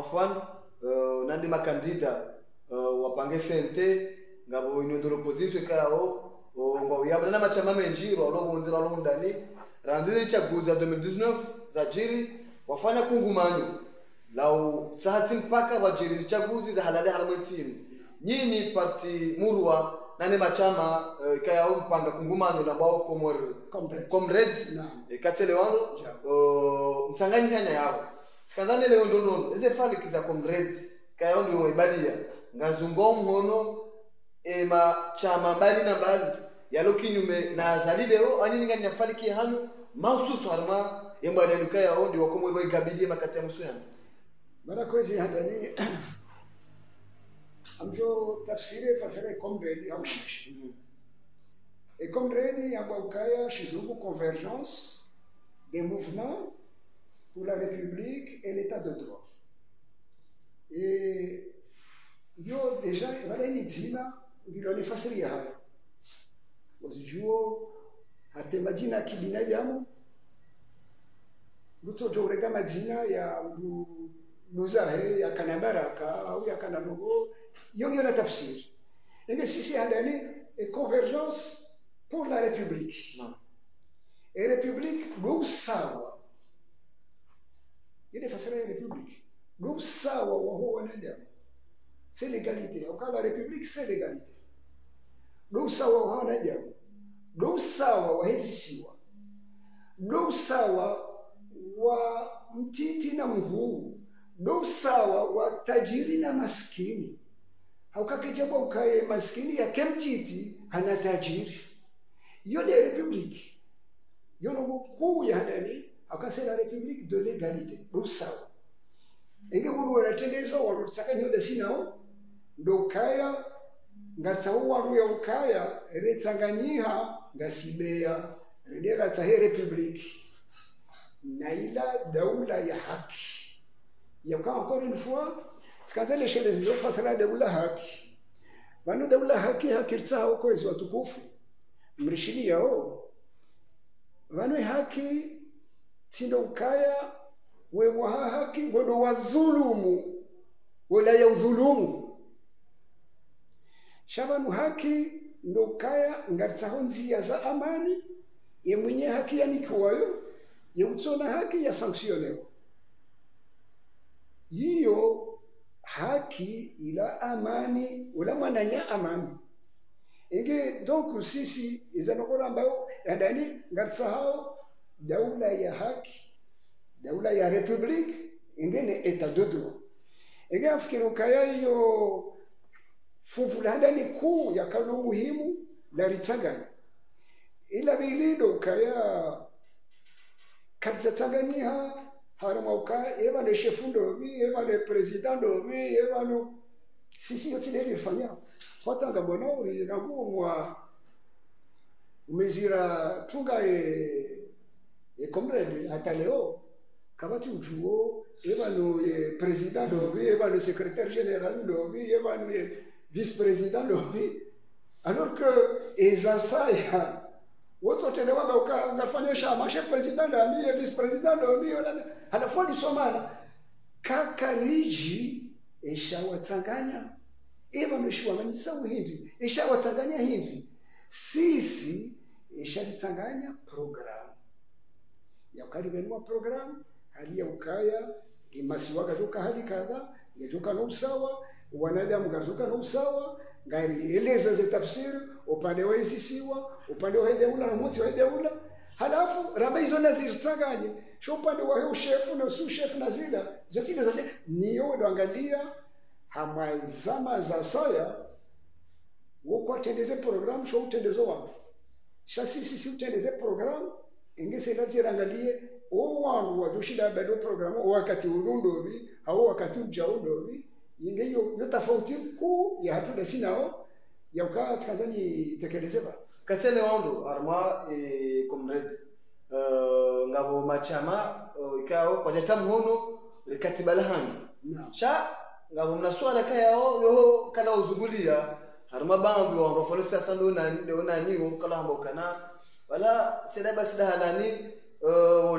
mfano uh, nandi makandida uh, wapange sente ngavo inondoro opposition ikayawo uh, ngwauyavo nana machama menji rwalo bonzera walo mundani ranzi chaguzi ya 2019 za jiri wafanya kungumano lau sahati mpaka wajiri chaguzi za halali haramwe ntsini nyini parti murwa nane machama uh, ikayao mpanga kungumanyo nambao komor Comrade. ikatselewano uh, mtsanganyikanya yao. Sikazane leo ndondono eze falikiza comrade kayao ndio ibadia. Ngazungo mhono ema chama mbali na mbali yalo kinyume na azali leo anyininganya faliki hanu maususu harma yembwanenuka yao ndio wakomwe igabilie makati ya musu yangu mara kwezi handani amjo tafsiri fasere comrade au mashi et comrade yamba ukaya shizuku convergence des mouvements pour la république et l'état de droit. Et yo deja vale ni dzina ndilo nifasiria hayo wazijuo hate majina ya kibinadamu lutsojorega madzina ya lu- luzahe yakana baraka au yakana logo yonyo na tafsiri enge sisi handani e convergence pour la république. Naam. e république lousawa ile fasira ya république. Lousawa wa huo wanadamu c'est l'égalité. Au cas la république c'est l'égalité lousawa wa wanadamu lousawa wa hezisiwa lousawa wa mtiti na mhuu. Lousawa wa tajiri na maskini. Haukakejabwa ukaye maskini yake mtiti hana tajiri. Iyo ni republiki iyo no kuu ya handani akase la republique de l'égalité. Lousawa enge munhu wanatendeza wanotsakanyode sinao. Ndokaya ngatsawo waru ya ukaya retsanganyiha ngasibeya rederatsa he republiki naila daula ya haki. Yauka encore une fois tikaanza leshele zilizofasira daula haki. Vano daula haki hakiritsao kwezi watukufu. Mrishini yao vano haki tsindo ukaya wewaha haki wedo wadhulumu wala ya udhulumu shavanu haki ndo ukaya ngaritsaho nzia za amani ye mwenye haki yanikiwayo yeutsona haki yasanksionewa yiyo haki ila amani ula mwananya amani. Inge donc sisi izanokora ambayo yandani ngarisahao daula ya haki daula ya republique inge ni etat de droit inge afikira ukaya iyo fuvu landani kuu yakalo muhimu la ritsagana ila vilido ukaya ne haramauka evane shefu ndovi evane president eva evano sisi ilifanya kwatanga mbona uri nangu mwa umezira tunga e e comrade hata leo kabati ujuo evano e president ndovi evano secrétaire général ndovi evano e vice president ndovi alors que ezasaya uka ngafanya shama chef president ndami e vice president ndami halafoni somana kakariji eshawatsanganya. Evanoshiwamanyisa uhindi eshawatsanganya hindi. Sisi eshalitsanganya programu yaukalivenua programu hali ya ukaya imasiwaga gatoka hali kadha ngatoka no usawa wanadamu kazuka na usawa ngarieleza ze tafsiri upande wa isisiwa upande wa hejaula na mutsi wa hejaula halafu raba hizo naziritsanganye sho upande wa ushefu na su shefu na zila zotile zote niyo ndoangalia hamazama za saya wokwatendeze programu sho utendezo wangu. Sha sisi si utendeze programu ingeselatirangalie o wangu wajoshida bado programu o wakati ulundovi au wakati ujaudovi inge yo yo tofauti kuu ya hatuda sinao ya ukaa tikazani tekelezeba katele wando arma e comrade uh, ngabo machama uh, ikao kwa jata mhono likatiba lahani. Sha ngabo mnaswala kayao yo kana uzugulia. Harma bangu wa rofolisa sando na na niyo kala hambo kana. Wala sida basi da halani uh,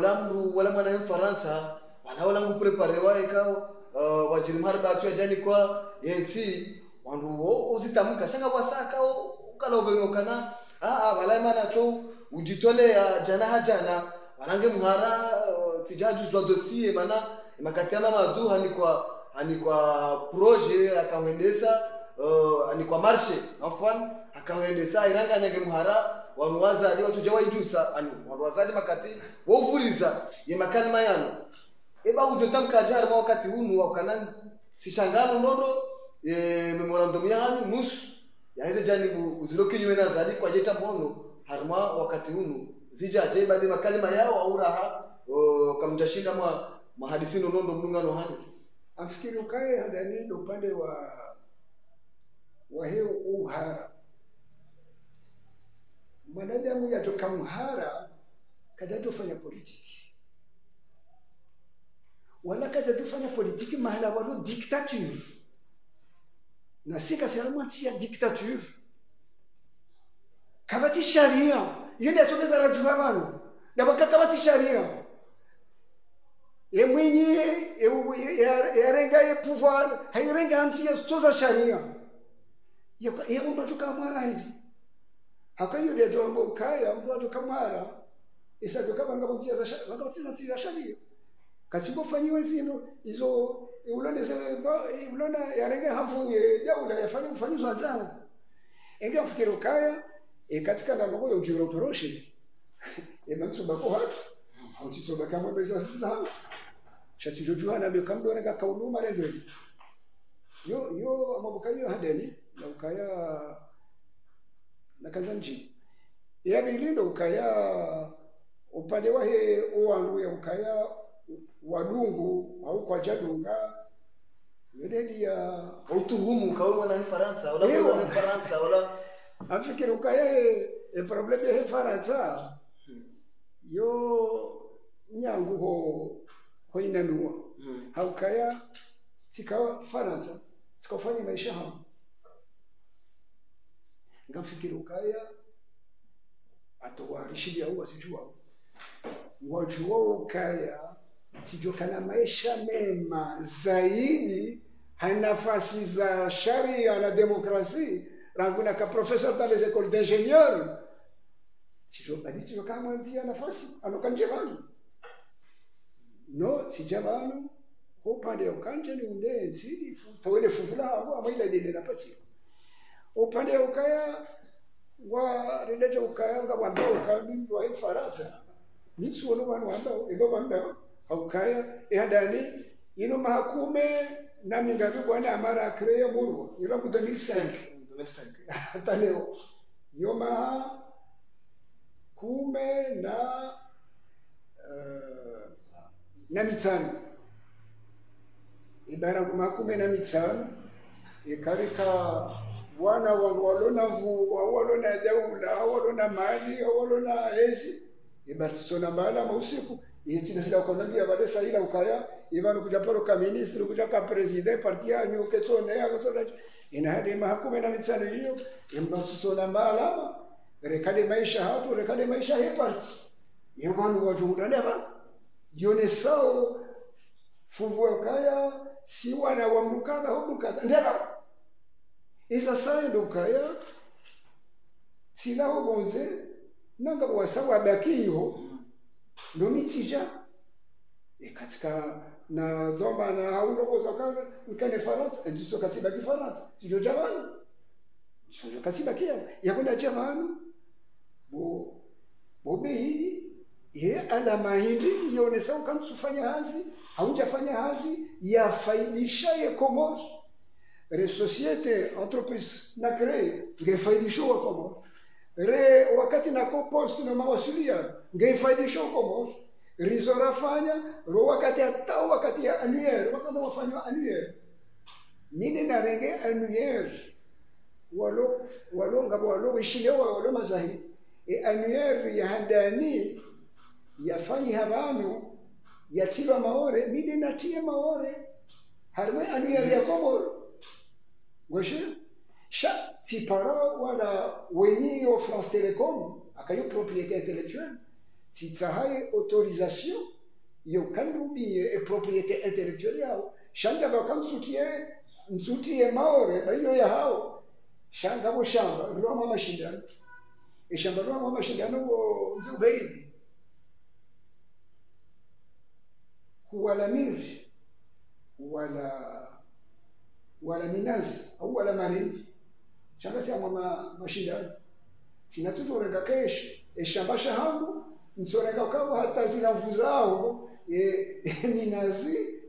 wala mwana mfaransa wala wala mpreparewa wa ikao uh, wajirimhari batu ajani kwa yensi wandu wo uzitamka shanga wasaka o ukala ubenokana a a wala mana to ujitolea jana hajana warange mhara uh, tijaju zwa dossier mana hani kwa hani kwa proje akawendesa uh, hani kwa marche afwan akawendesa iranga nyange mhara wanu watu jawa ijusa anu wanu wazali makati wovuliza ye makalima yano eba ujotamka jarma wakati hunu wakana sishangano nondo e, memorandum yanyu nusu yaheze jani uzilo kinyume na zali kwa jeta mono. Harma wakati unu zija je badi makalima yao au raha o, kamjashinda mwa mahadisino nondo mdungano hani. Afikiri ukae hadani upande wa wa hiyo uhara. Mwanadamu yatoka mhara katatofanya politiki wala katatofanya politiki mahala walo dictature. Na si kasalamanti ya dictature. Kabati sharia. Iyo ndiatogeza rajua vanu navaka kabati sharia. Yemwenye yarenga ye pouvoir hairenga anti yazoza sharia. Yeundu atoka mwaraidi hakayo ndiatomba ukaya mndu atoka mwara. Isatoka vangavutiza nti za sharia katsimbofanyiwe zino izo uloneze ulona yarenge hafu jaula yafanya mfanyizo zao enge afikiri ukaya katika nanogo ya ujira utoroshi emansobako hatu hautisobaka mwembeza zizangu shachijojuana ka kauluma lendweni yo yo amabuka yo hadeni na ukaya na nakanzanji yabilindo ukaya upande wahe uwandu ya ukaya wadungu au kwa jadunga. Yodedi ya utuhumu kawe na faransa wala kwa na faransa wala afikiri ukaya e problème ya faransa yo nyangu ho hoinanua hmm. haukaya tika faransa tikafanya maisha hamu ngamfikiri ukaya atowarishilia au wasijua wajua ukaya tijokana maisha mema zaidi hanafasi za sharia na demokrasi. Ranguna ka professeur dans les écoles d'ingénieur tijokani tijokamwantia nafasi anokanje vangu no tija vanu upande ukanje ni undenzi towele amaila dende napatio upande ukaya wa rileja ukaya nga wanda ukambi wa faransa nitsuono vanu wanda ndo wanda ukaya ehadani ino mahakume na ngavi bwana amara kreye murwa ira mu 2005 hata leo. Yoma kume na uh, na mitano ibara makume na mitano ikarika wana wa- walona vuwa walona jaula walona mali walona hezi ibarisona mbala mausiku ichinesira okonambia badesa ila ukaya ivan kuja paro ka ministro kuja ka president partia nyu ketso ne ya ketso ina hadi mahakume na mitsano hiyo imba susona mala rekade maisha hatu rekade maisha he parti. Yevan watu udaneva yone sao fuvu kaya siwana wa mukada hobukada ndera isa sai ndukaya sila hobonze nanga wasawa bakiyo mm ndo michija ekatika na zomba na haulokoza kana nkane faransa e, ndicho katiba ki faransa chicho cha vanu katiba kia? Yakona cha vanu bo bobe hili ye alama hindi ionesa ukamsufanya hazi haujafanya hazi yafaidisha ye komos resociete entreprise na kre ngefaidisha wa komos re wakati nako post na mawasiliano ngeifaidisha wa komos rizorafanya ro wakati hata wakati ya annuaire wakati wafanywa annuaire. Nini na rege annuaire? Walo walo ngabo walo ishilewa walo mazahi. E annuaire ya handani yafanyi vanu yatilwa maore mide natie maore? Annuaire ya komoro weshe sha tipara wala wenyi wa France Telecom akayo propriété intellectuelle? Titsahaye autorisation yo kandubiye e propriété intellectuelle yao shanja bakamsutie nsutie maore bayo ya hao shanga bo shamba rwa mashindano e shamba rwa mashindano wo nzubeidi wala miri wala wala minazi wala marindi chakasiyamwa kesh tinatutorenga kesho. Eshamba shahangu nitsorenga kavo hata zinavu zawo e, e, minazi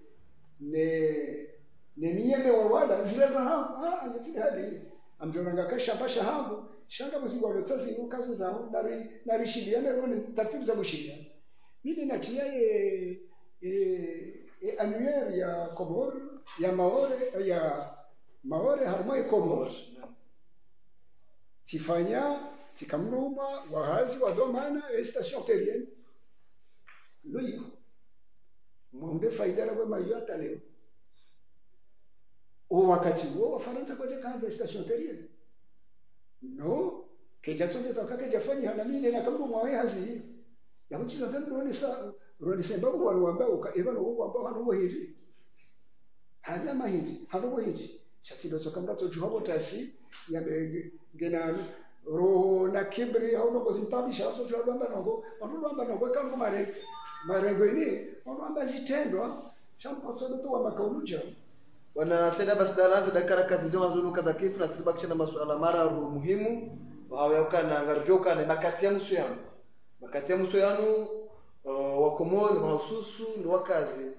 ne nemiyembe wawada zile za hangu. Ah ngatile hadi. Amtorenga keshamba shahangu shanga muzingo zi zinu kazo zawo nari narishiliana rone tatibu za kushilia mimi natia ye e, e, e annuaire ya Komori ya Maore ya Maore harmai Komori Tifanya, Tikamruma, Wahazi, et station terrienne. Luyo. Mwombe faida na wema hata leo. à Faranta, huo Wafaransa kwenda kaanza station terrienne. No, kejatsongeza wakati jafanya na mimi na kambo mwa Wahazi. Yakuchiza zenu ndone saa ronisemba ko wanu ambao ka ebano ko ambao hanu hiri. Hana mahindi, hanu hiri shatsidotsokambula ya yabengena ro na kibri au no kozinta bi sha so jhuwa bamba no go ono aunongo zintabisha sochuhalwamba nongo vanulwamba nongo ekango marengo marengo ini wa zitendwa wana sada bas basi daraza dakara kazi ndio mazuluka kaza kifra sibakisha na masuala mara muhimu wa hawa yoka na ngarujoka na makatia ya musu yanu makatia ya musu yanu uh, wakomori mahususu ni wakazi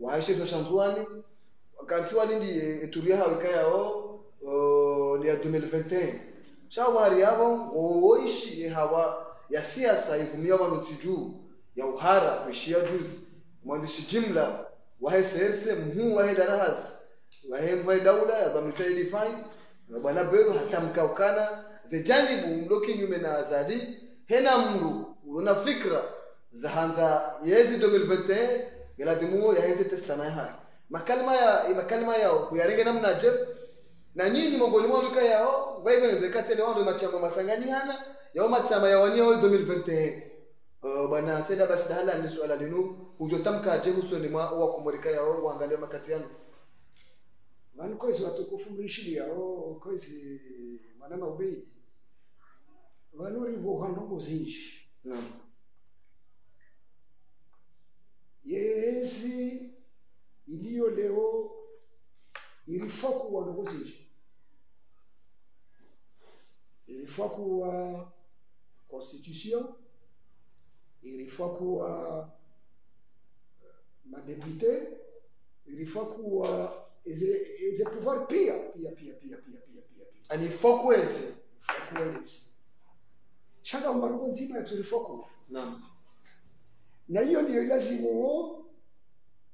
waishe zoshanzuani kanti walindi eturiya eh, habika oh, yao ni ya 2021 shawari yabo woishi eh, hawa ya siasa ivumia wanutsi juu ya uhara kuishia juzi. Mwanzishi jimla waheseherse mhuu wahedarahasi wahemva dauda yabamnitwa edifai bwana beru hatamkaukana zejanjibu mloki nyume na azadi. Hena mru una fikra. Zahanza yezi 2021 geladimuo yahente testanaye hayo makalima ya makalima yao kuyarenge namna je na nyinyi mongoni mwa duka yao waivenze kasele wando machama matangani hana yao machama ya wania 2021 Uh, bwana seda basi dahala ni swala linu. Hujotamka je usoni mwa wa kumurika yao waangalia makati yangu vanu kwezi watukufu mrishili yao kwezi mwana maubei wanuri rivo hanongo zinji naam. Yezi iliyo leo ilifaa kuwa ndugu ilifaa kuwa constitution, ilifaa kuwa euh, madepute, ilifaa kuwa ize pouvoir pia pia pia pia pia pia pia shaka mbaruko nzima tulifaa kuwa naam, na hiyo ndio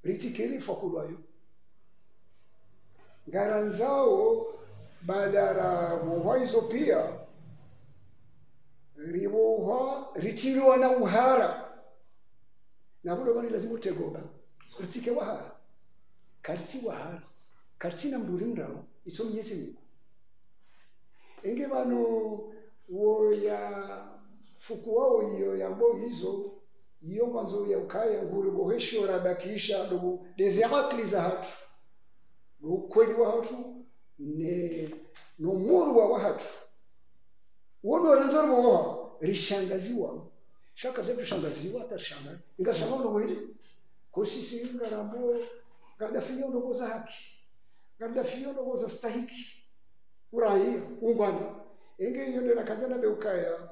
lazimu ritikiri ngara ngaranzao badara vuhwa izo pia rivohwa ritirwa na uhara. Na vulo vani lazima utegoba ritike wahara. Kariti wahara. Kariti na mduri mrao icho mnyezi mungu. Enge vano woya fuku wao iyo yambo hizo iyo ya ukaya nguri boheshora bakisha ndugu akli za hatu no ukweli wa hatu ne no muru wa hatu wono ranzoro wa rishangaziwa. Shaka zetu shangaziwa atashanga ingashanga ndo mwili ko sisi ngarambo fiyo ndo goza haki. Gadafio ndo goza stahiki. Urai ungwana. Enge iyo ndo nakazana be ukaya.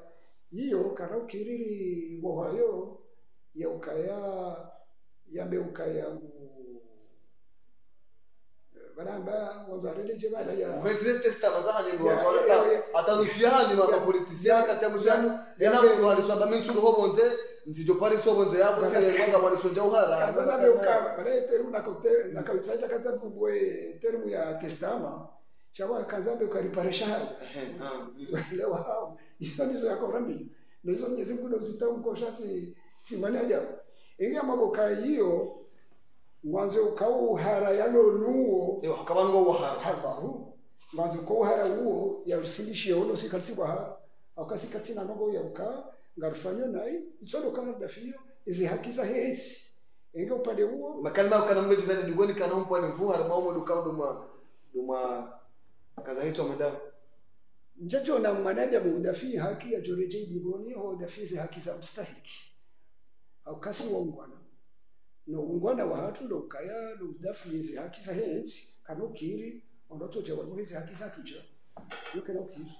Iyo kana ukiriri wohayo ya ukaya yambe ukaya ngu baramba wanzarereje bana ya mwezi testa bazaha ni Yeah, rwa yeah, yeah. atanufiana ni muzanu Yeah. yana muntu hali swamba mintu ho bonze nzijo pari so bonze yabo Yeah. tse kwanga mali sonja Skazana be uhara ukaya bare teru na kote na kawitsaja kaza kubwe termu ya kestama chawa kanza be ukariparesha hali lewa hao. Hizo ndizo yako rambi. Ndizo Mwenyezi Mungu ndo zitamko shati simani ajabu. Ingia maboka hiyo mwanzo ukao uhara yalo nuo. Yo hara. uhara. Havahu mwanzo ko uhara uo yarusilishe ono sikatibwa ha akasikatina nogo ya uka ngarufanywa nai itsodo kama dafiyo izi hakiza hezi. Ingia upande huo. Makalima kana mwe jizani digoni kana mpwa ni mvu harma mo duka duma duma kaza hitu amada njajo na manaja mudafi haki ya joreje digoni ho dafi haki za mstahiki au kasi wa ungwana. No ungwana wa hatu ndo kaya ndo dafu izi haki za hezi kanokiri onotoja wa hizi haki za tuja. Yu na ukiri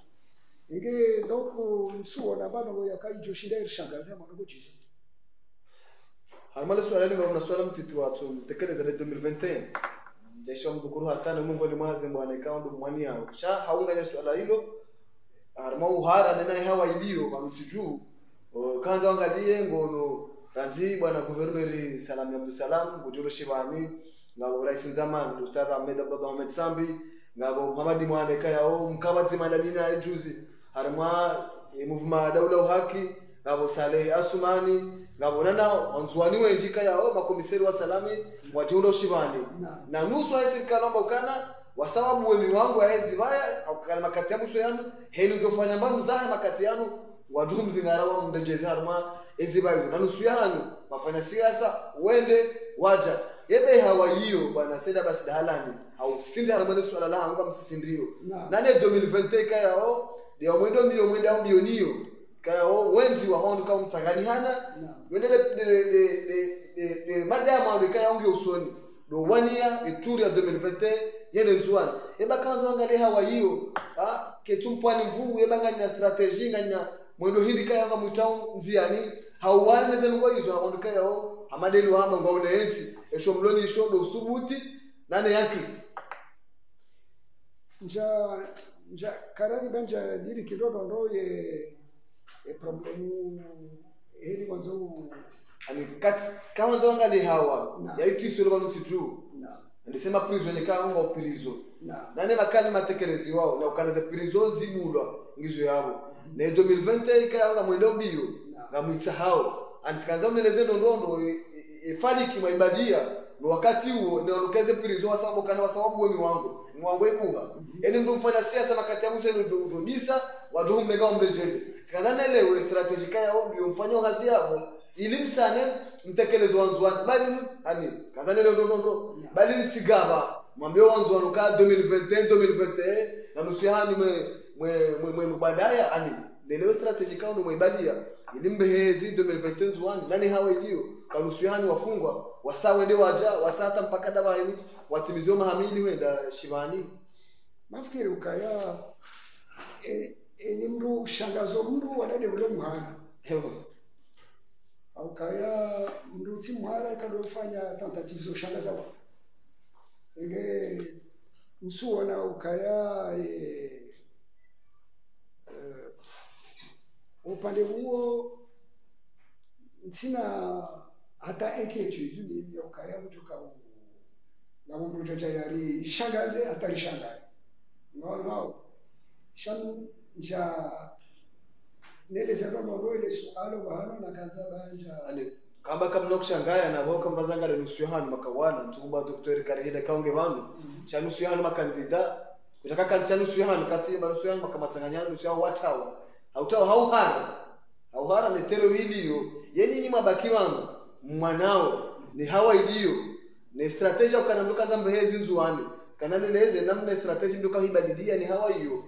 inge nsuo nsuona bano yakaijo shinda irishangaza mwanako jizo. Harumale swala linga mna swala mtitu watu mtekeleza le 2021 jaisha mdukuru hatana mungu ni mwazi mwana ikawa ndo mwani yao. Kisha haunga ile swala hilo harma uhara nena hawa ilio bamtiju kanza wangalie ngono ranzi bwana guverineri salami abdusalam salam bujuro shibani ngabo rais nzamani ustadh ahmed abdullah ahmed sambi ngabo muhammad mwane kayao mkabazi mandalina juzi harma muvuma daula uhaki ngabo saleh asumani ngabo nana wanzuani wenji kayao makomiseri wa salami wajiundo shibani na na nusu haisi kalomba ukana wasababu wemi wangu aezi vaya aukana makati yabu sio yanu heni ndio fanya mba mzaha makati yanu wajum zingarawa mndejezi harma ezi bayo na nusu yanu mafanya siasa wende waja yebe hawa hiyo bwana seda basi dahalani. Au sindi harma ni swala la hanga msisindio na. Nane 2020 o dia mwendo mbio mwenda mbio niyo o wenji wa hondu kama msanganihana na. Wedele de de de de de madama kaya yangu usoni. Do wania eturi ya 2021 yene nzuani eba kanza hawa hiyo ah ketumpwani mvuu eba nganya strategy nganya mwendo hindi kaya nga mwitao nziani hauwane zengo hizo haondoka yao amadeli wamba esho mloni isho do subuti nane yakri. Nja nja karani banja diri kidodo ndo ye ye problemu kwanza u ani kati kama zangali hawa Na. sura lo bamutitu na. Ndisema prison ni kama ngo prison na. Nane makali matekelezi wao na ukanaza prison zibulwa ngizo yabo na 2020 ikayanga mwendo mbio Na. antikanza mwitsa hao anisikanza mneleze ndondondo ifaliki mwaibadia no wakati huo ne pirizo wasababu kana wasababu wemi wangu mwangu ekuga yani ndo mfanya siasa makati ya mwisho ni ndobisa watu humega omrejeze tikanza nelewe strategy yao ndio mfanya kazi yao ili msane mtekelezo wanzwani bali ani kanza nelewe ndondondo bali nsigaba mwambie wanzwani ka 2021 2021 na nusu mwe mwe mwe mwe ani lelewe strategy ndo mwaibadia ili mbehezi 2021 nzwani nani hawa hiyo? Kanusu yani wafungwa wasawende waja wasata mpaka dabaini watimizio mahamili wenda shivani. Mafikiri ukaya e, eni mndu shangazo mndu wadade ule muhara. Aukaya mndu ti muhara ikadofanya tentative zoshangaza wa. Ege msuona ukaya e, e, upande huo sina hata inquietude ni yokaya mtu ka na mtu tayari shangaze atarishangaye ngaona hao? Shan ja neleza kama ile sualo bahano na kanza banja ale kamba kamna kushangaya nabo kambazangale nusu yohanu makawana mtumba doktori karehida kaunge vanu cha nusu yohanu makandida kutaka kan cha nusu yohanu kati ba nusu yohanu makamatsanganya nusu yohanu watawa hautawa hauhara. Hauhara ni tero iliyo yenye ni mabaki wangu. Mwanao ni hawa iliyo ni strategia ukanamduka zambe hezi nzuani. Kanaleleze namna strategy nduka hibadilia ni hawa hiyo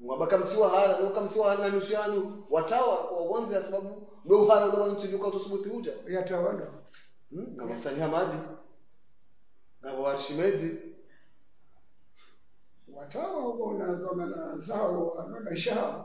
mwabaka mtiwa hara ndoka mtiwa hara na nusu yanu watawa kwa wanze sababu ndio hara ndio mtu ndio kwa utosubuti uja. Yatawana Hmm, na Sani Hamadi na Arshimedi watawa ubona zomana zao na maisha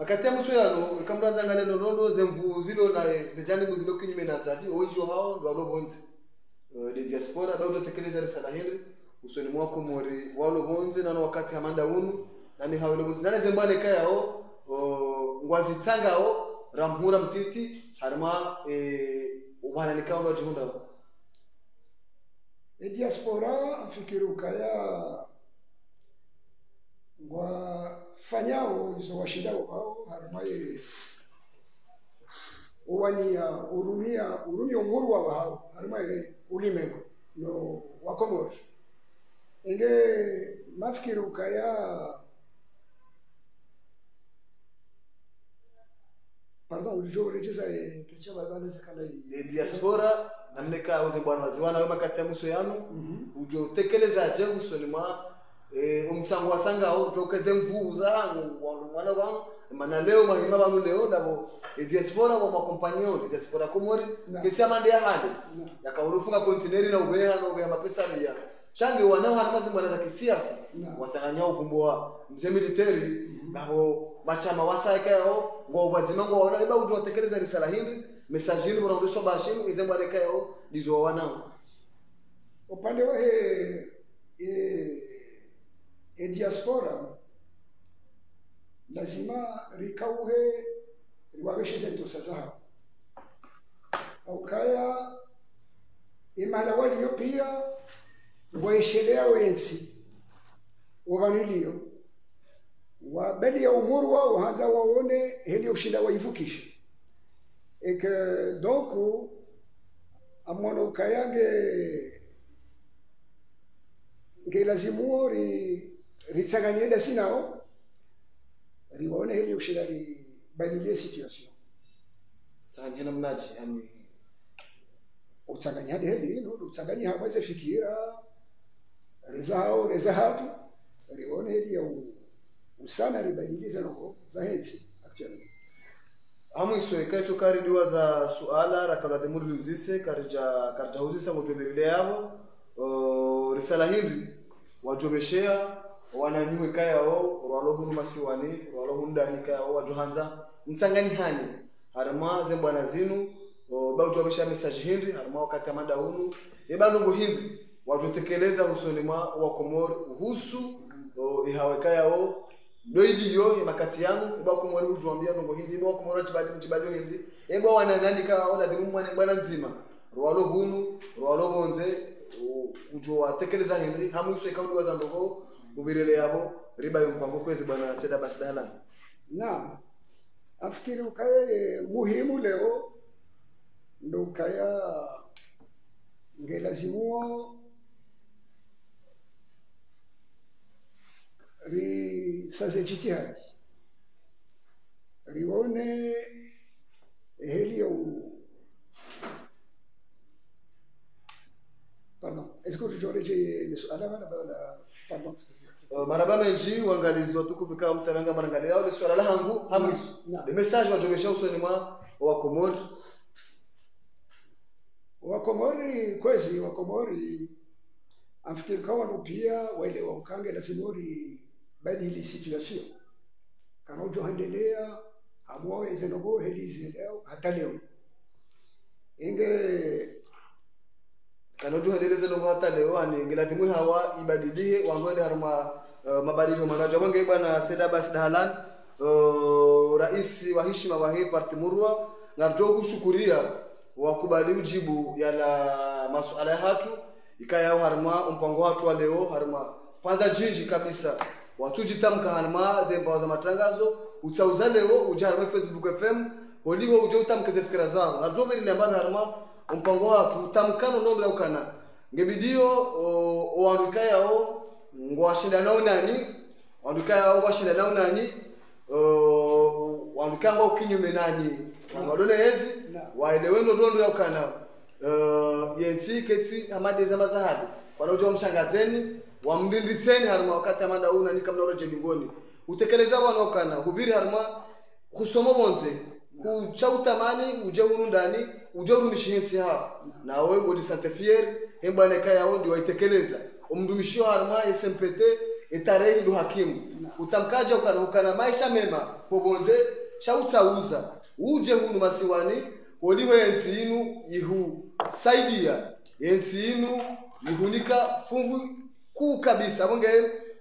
wakati ya musu yano kamla zangale londo zemvu zilo na zijani zilo kinyume na zadi ojo hao ndo alo bonzi. Uh, de diaspora ba utotekeleza risala hili usoni mwako mori walo bonzi nano wakati hamanda unu nani hawele bonzi. Nani zembane kayao uh, ngwazi o ramhura mtiti harma eh, ubana nikawa wajihunda ediaspora mfikirukaya wafanyao izo washindao hao harumaye uwania urumia urumia umuru wabo hao harumaye ulimego no wakomori. Enge mafikirukaya pardon ulijourejeza kicho babanezekana de diaspora namneka uze bwana waziwana wema kati ya muso yanu. Mhm. ujo utekelezaje usoni mwa eh, umtsango wasangao utokeze mwana wangu. Mana leo mahima banu leo ndabo e diaspora wa makompanyo diaspora komori Na. ketsia mande hande yakaurufunga kontineri na ubeha no ubeha mapesa ya. Shange wanao hana mazimbana za kisiasa wasanganya uvumbo wa mzee militeri nabo machama wasaika yao ngo ubazima ngo wana iba ujo watekeleza risala hindi. Message hili burundisho bashinu izembo aleka yao dizo wanao. Upande wa he e, diaspora lazima rikauhe riwawesheze ntosa zao aukaya imala waliyo pia waeshelea wensi wavaniliyo wabeli ya umuru wao hanza waone helio ushinda waivukishe eke donku amwana ukayange ngelazimuo ri ritsanganyenda sinao rione heli ushira ribadilie situation tsanganya mnaji yani? Utsanganya hadi heli ino utsanganya hamweze fikira. Reza hao reza hatu. Riwaona hili ya usana ribadilize noko za hensi actually. Amwiswe kari karidiwa za suala rakala demuri luzise karija karija huzisa mujoberile yavo. Risala hindi wajobeshea kaya o rwalo hunu masiwani rwalo hundani kayao wajohanza mtsangani hani harima zembwana zinu bautu wabisha message hindi harima wakati amanda hunu. Ebanungu hindi wajotekeleza husoni mwa wakomori husu uh, ihaweka yao loidiyo makati yangu. Eba komori ujwambia nungu hindi eba komori chibadi mchibadi hindi. Eba wananani kaya o dimu mwana bwana nzima. Rwalo hunu rwalo bonze u- ujo watekeleza hindi. Hamu iswe kaudi waza ndogo ubirele yabo riba yompango kwezi bwana seda basdala. Naam, afikiri ukaya muhimu leo ndo ukaya ngelazimuo risaze jitihadi rione heli ya u... pardon est-ce que je wala pardon Uh, maraba menji uangalizi watukufu kama mtaranga marangali yao le swala la hangu hamisu le message wajobesha usoni mwa wakomori. Wakomori kwezi wakomori amfikiri kawa pia waelewa ukange Badi badili situation kana ujo handelea hamwawe zenogo helizi leo hata leo. Inge kanojuhendeleze longo hata leo ani lazimwe hawa ibadilie wangwende haruma uh, mabadiliko manaja wange bwana Seda Bas Dahlan uh, rais wa heshima wa hii parti murwa ngarjo kushukuria wakubali ujibu yala masuala hatu ikaya haruma mpango watu wa leo haruma kwanza jinji kabisa watujitamka haruma zemba za matangazo utsauza leo uja harma Facebook FM holiho uje utamke ze fikira zao. Ngarjo beri lamba harma mpango watu tamkano ndo ukana ngebidio oandika yao ngwashinda nao nani? Wandika yao ngwashinda nao nani? Uh, wandika ngwa kinyume nani? Wadone yezi waende wendo ndo ndo ukana. Uh, yensi keti amade za mazahadi wanaoja mshangazeni wamndinditseni harma wakati amada una ni kamna roje utekeleza wanaokana hubiri harma kusoma bonze. Kucha utamani uje unu ndani uje urumishi hensi ha nawe godi sante fier hembane kaya ndio waitekeleza umdumishio harma SMPT etarehi ndo hakimu. Utamkaja ukana ukana maisha mema pobonze shautauza uje hunu masiwani woliho yensi inu ihu saidia. Yensi inu ihunika fungu kuu kabisa. Bonge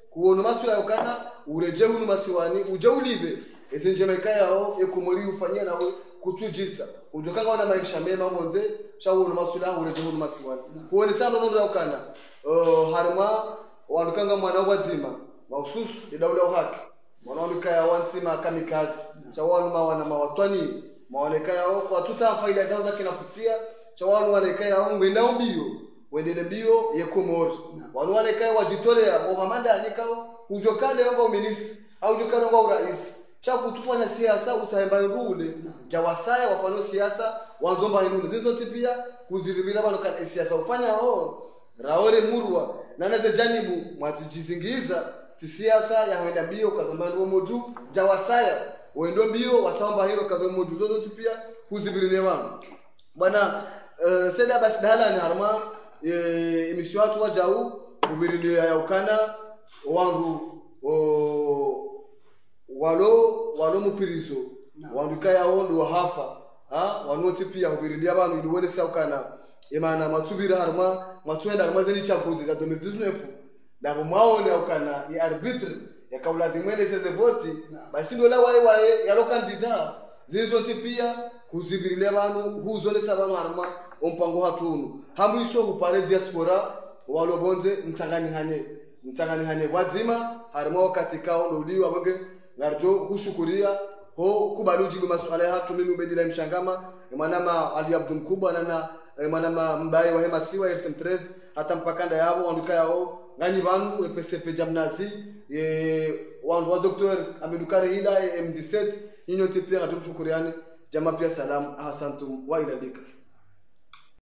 kuona masula yokana ureje hunu masiwani uje ulive ese njemeka yao ekomori ufanyia nawe kutujisa ujokanga wana maisha mema bonze shawona masula ureje hunu masiwani. Kuone sana nondo yokana uh, harma walukanga mwana wazima mahususu idaula uhaki. Mwanawamika ya wansima kamikazi chawanuma wana mawatwani mawaneka yao watuta faida zao za kina kusia chawanu waleka yao ngwenda mbio wendele mbio yekomori wanu waneka yao wajitolea bohamanda anikao ujokale ngo ministri au ujokale ngo urais cha kutufanya siasa utaemba ndule jawasaya wafano siasa wanzomba zizoti zizo tipia kuziribira kana kan siasa. Ufanya ho raore murwa nanaze janibu mwazijizingiza tisiasa yahoenda mbio kazamba ndo moju. Jawasaya wendo mbio watamba hilo kazo moju. Zozoti tipia kuzibirine wangu bwana uh, seda basi dala ni harma e, emission watu wajau kubirine ya ukana wangu o, walo walo mupirizo. Wanduka yawo ndo hafa. Ha? Wanoti pia kubiridia abantu ndiwone saukana imana matsubira haruma matsuenda harma zeni chaguzi za 2019 ndabo mwaone ukana ni arbitre yakaula dimwene seze voti. Basi ndola wae wae yalo kandida. Zizoti pia kuzibirilia abantu huzonesa abantu haruma ompango hatunu hamwiso kupare diaspora walobonze mtsanganihane mtsanganihane wadzima harima wakati kao ndo ngarjo kushukuria ho kubalu jibu masuala hatu mimi ubedila mshangama mwanama ali abdul mkubwa nana mwanama mbaye wa hema siwa rsm13 hata mpakanda yabo wanduka yao nganyi vanu epcp jamnazi e, wandu wa doktor amedukari hila md7 nyinyo tipia ngatumshukuriani jama pia salam ahasantum wa ila dika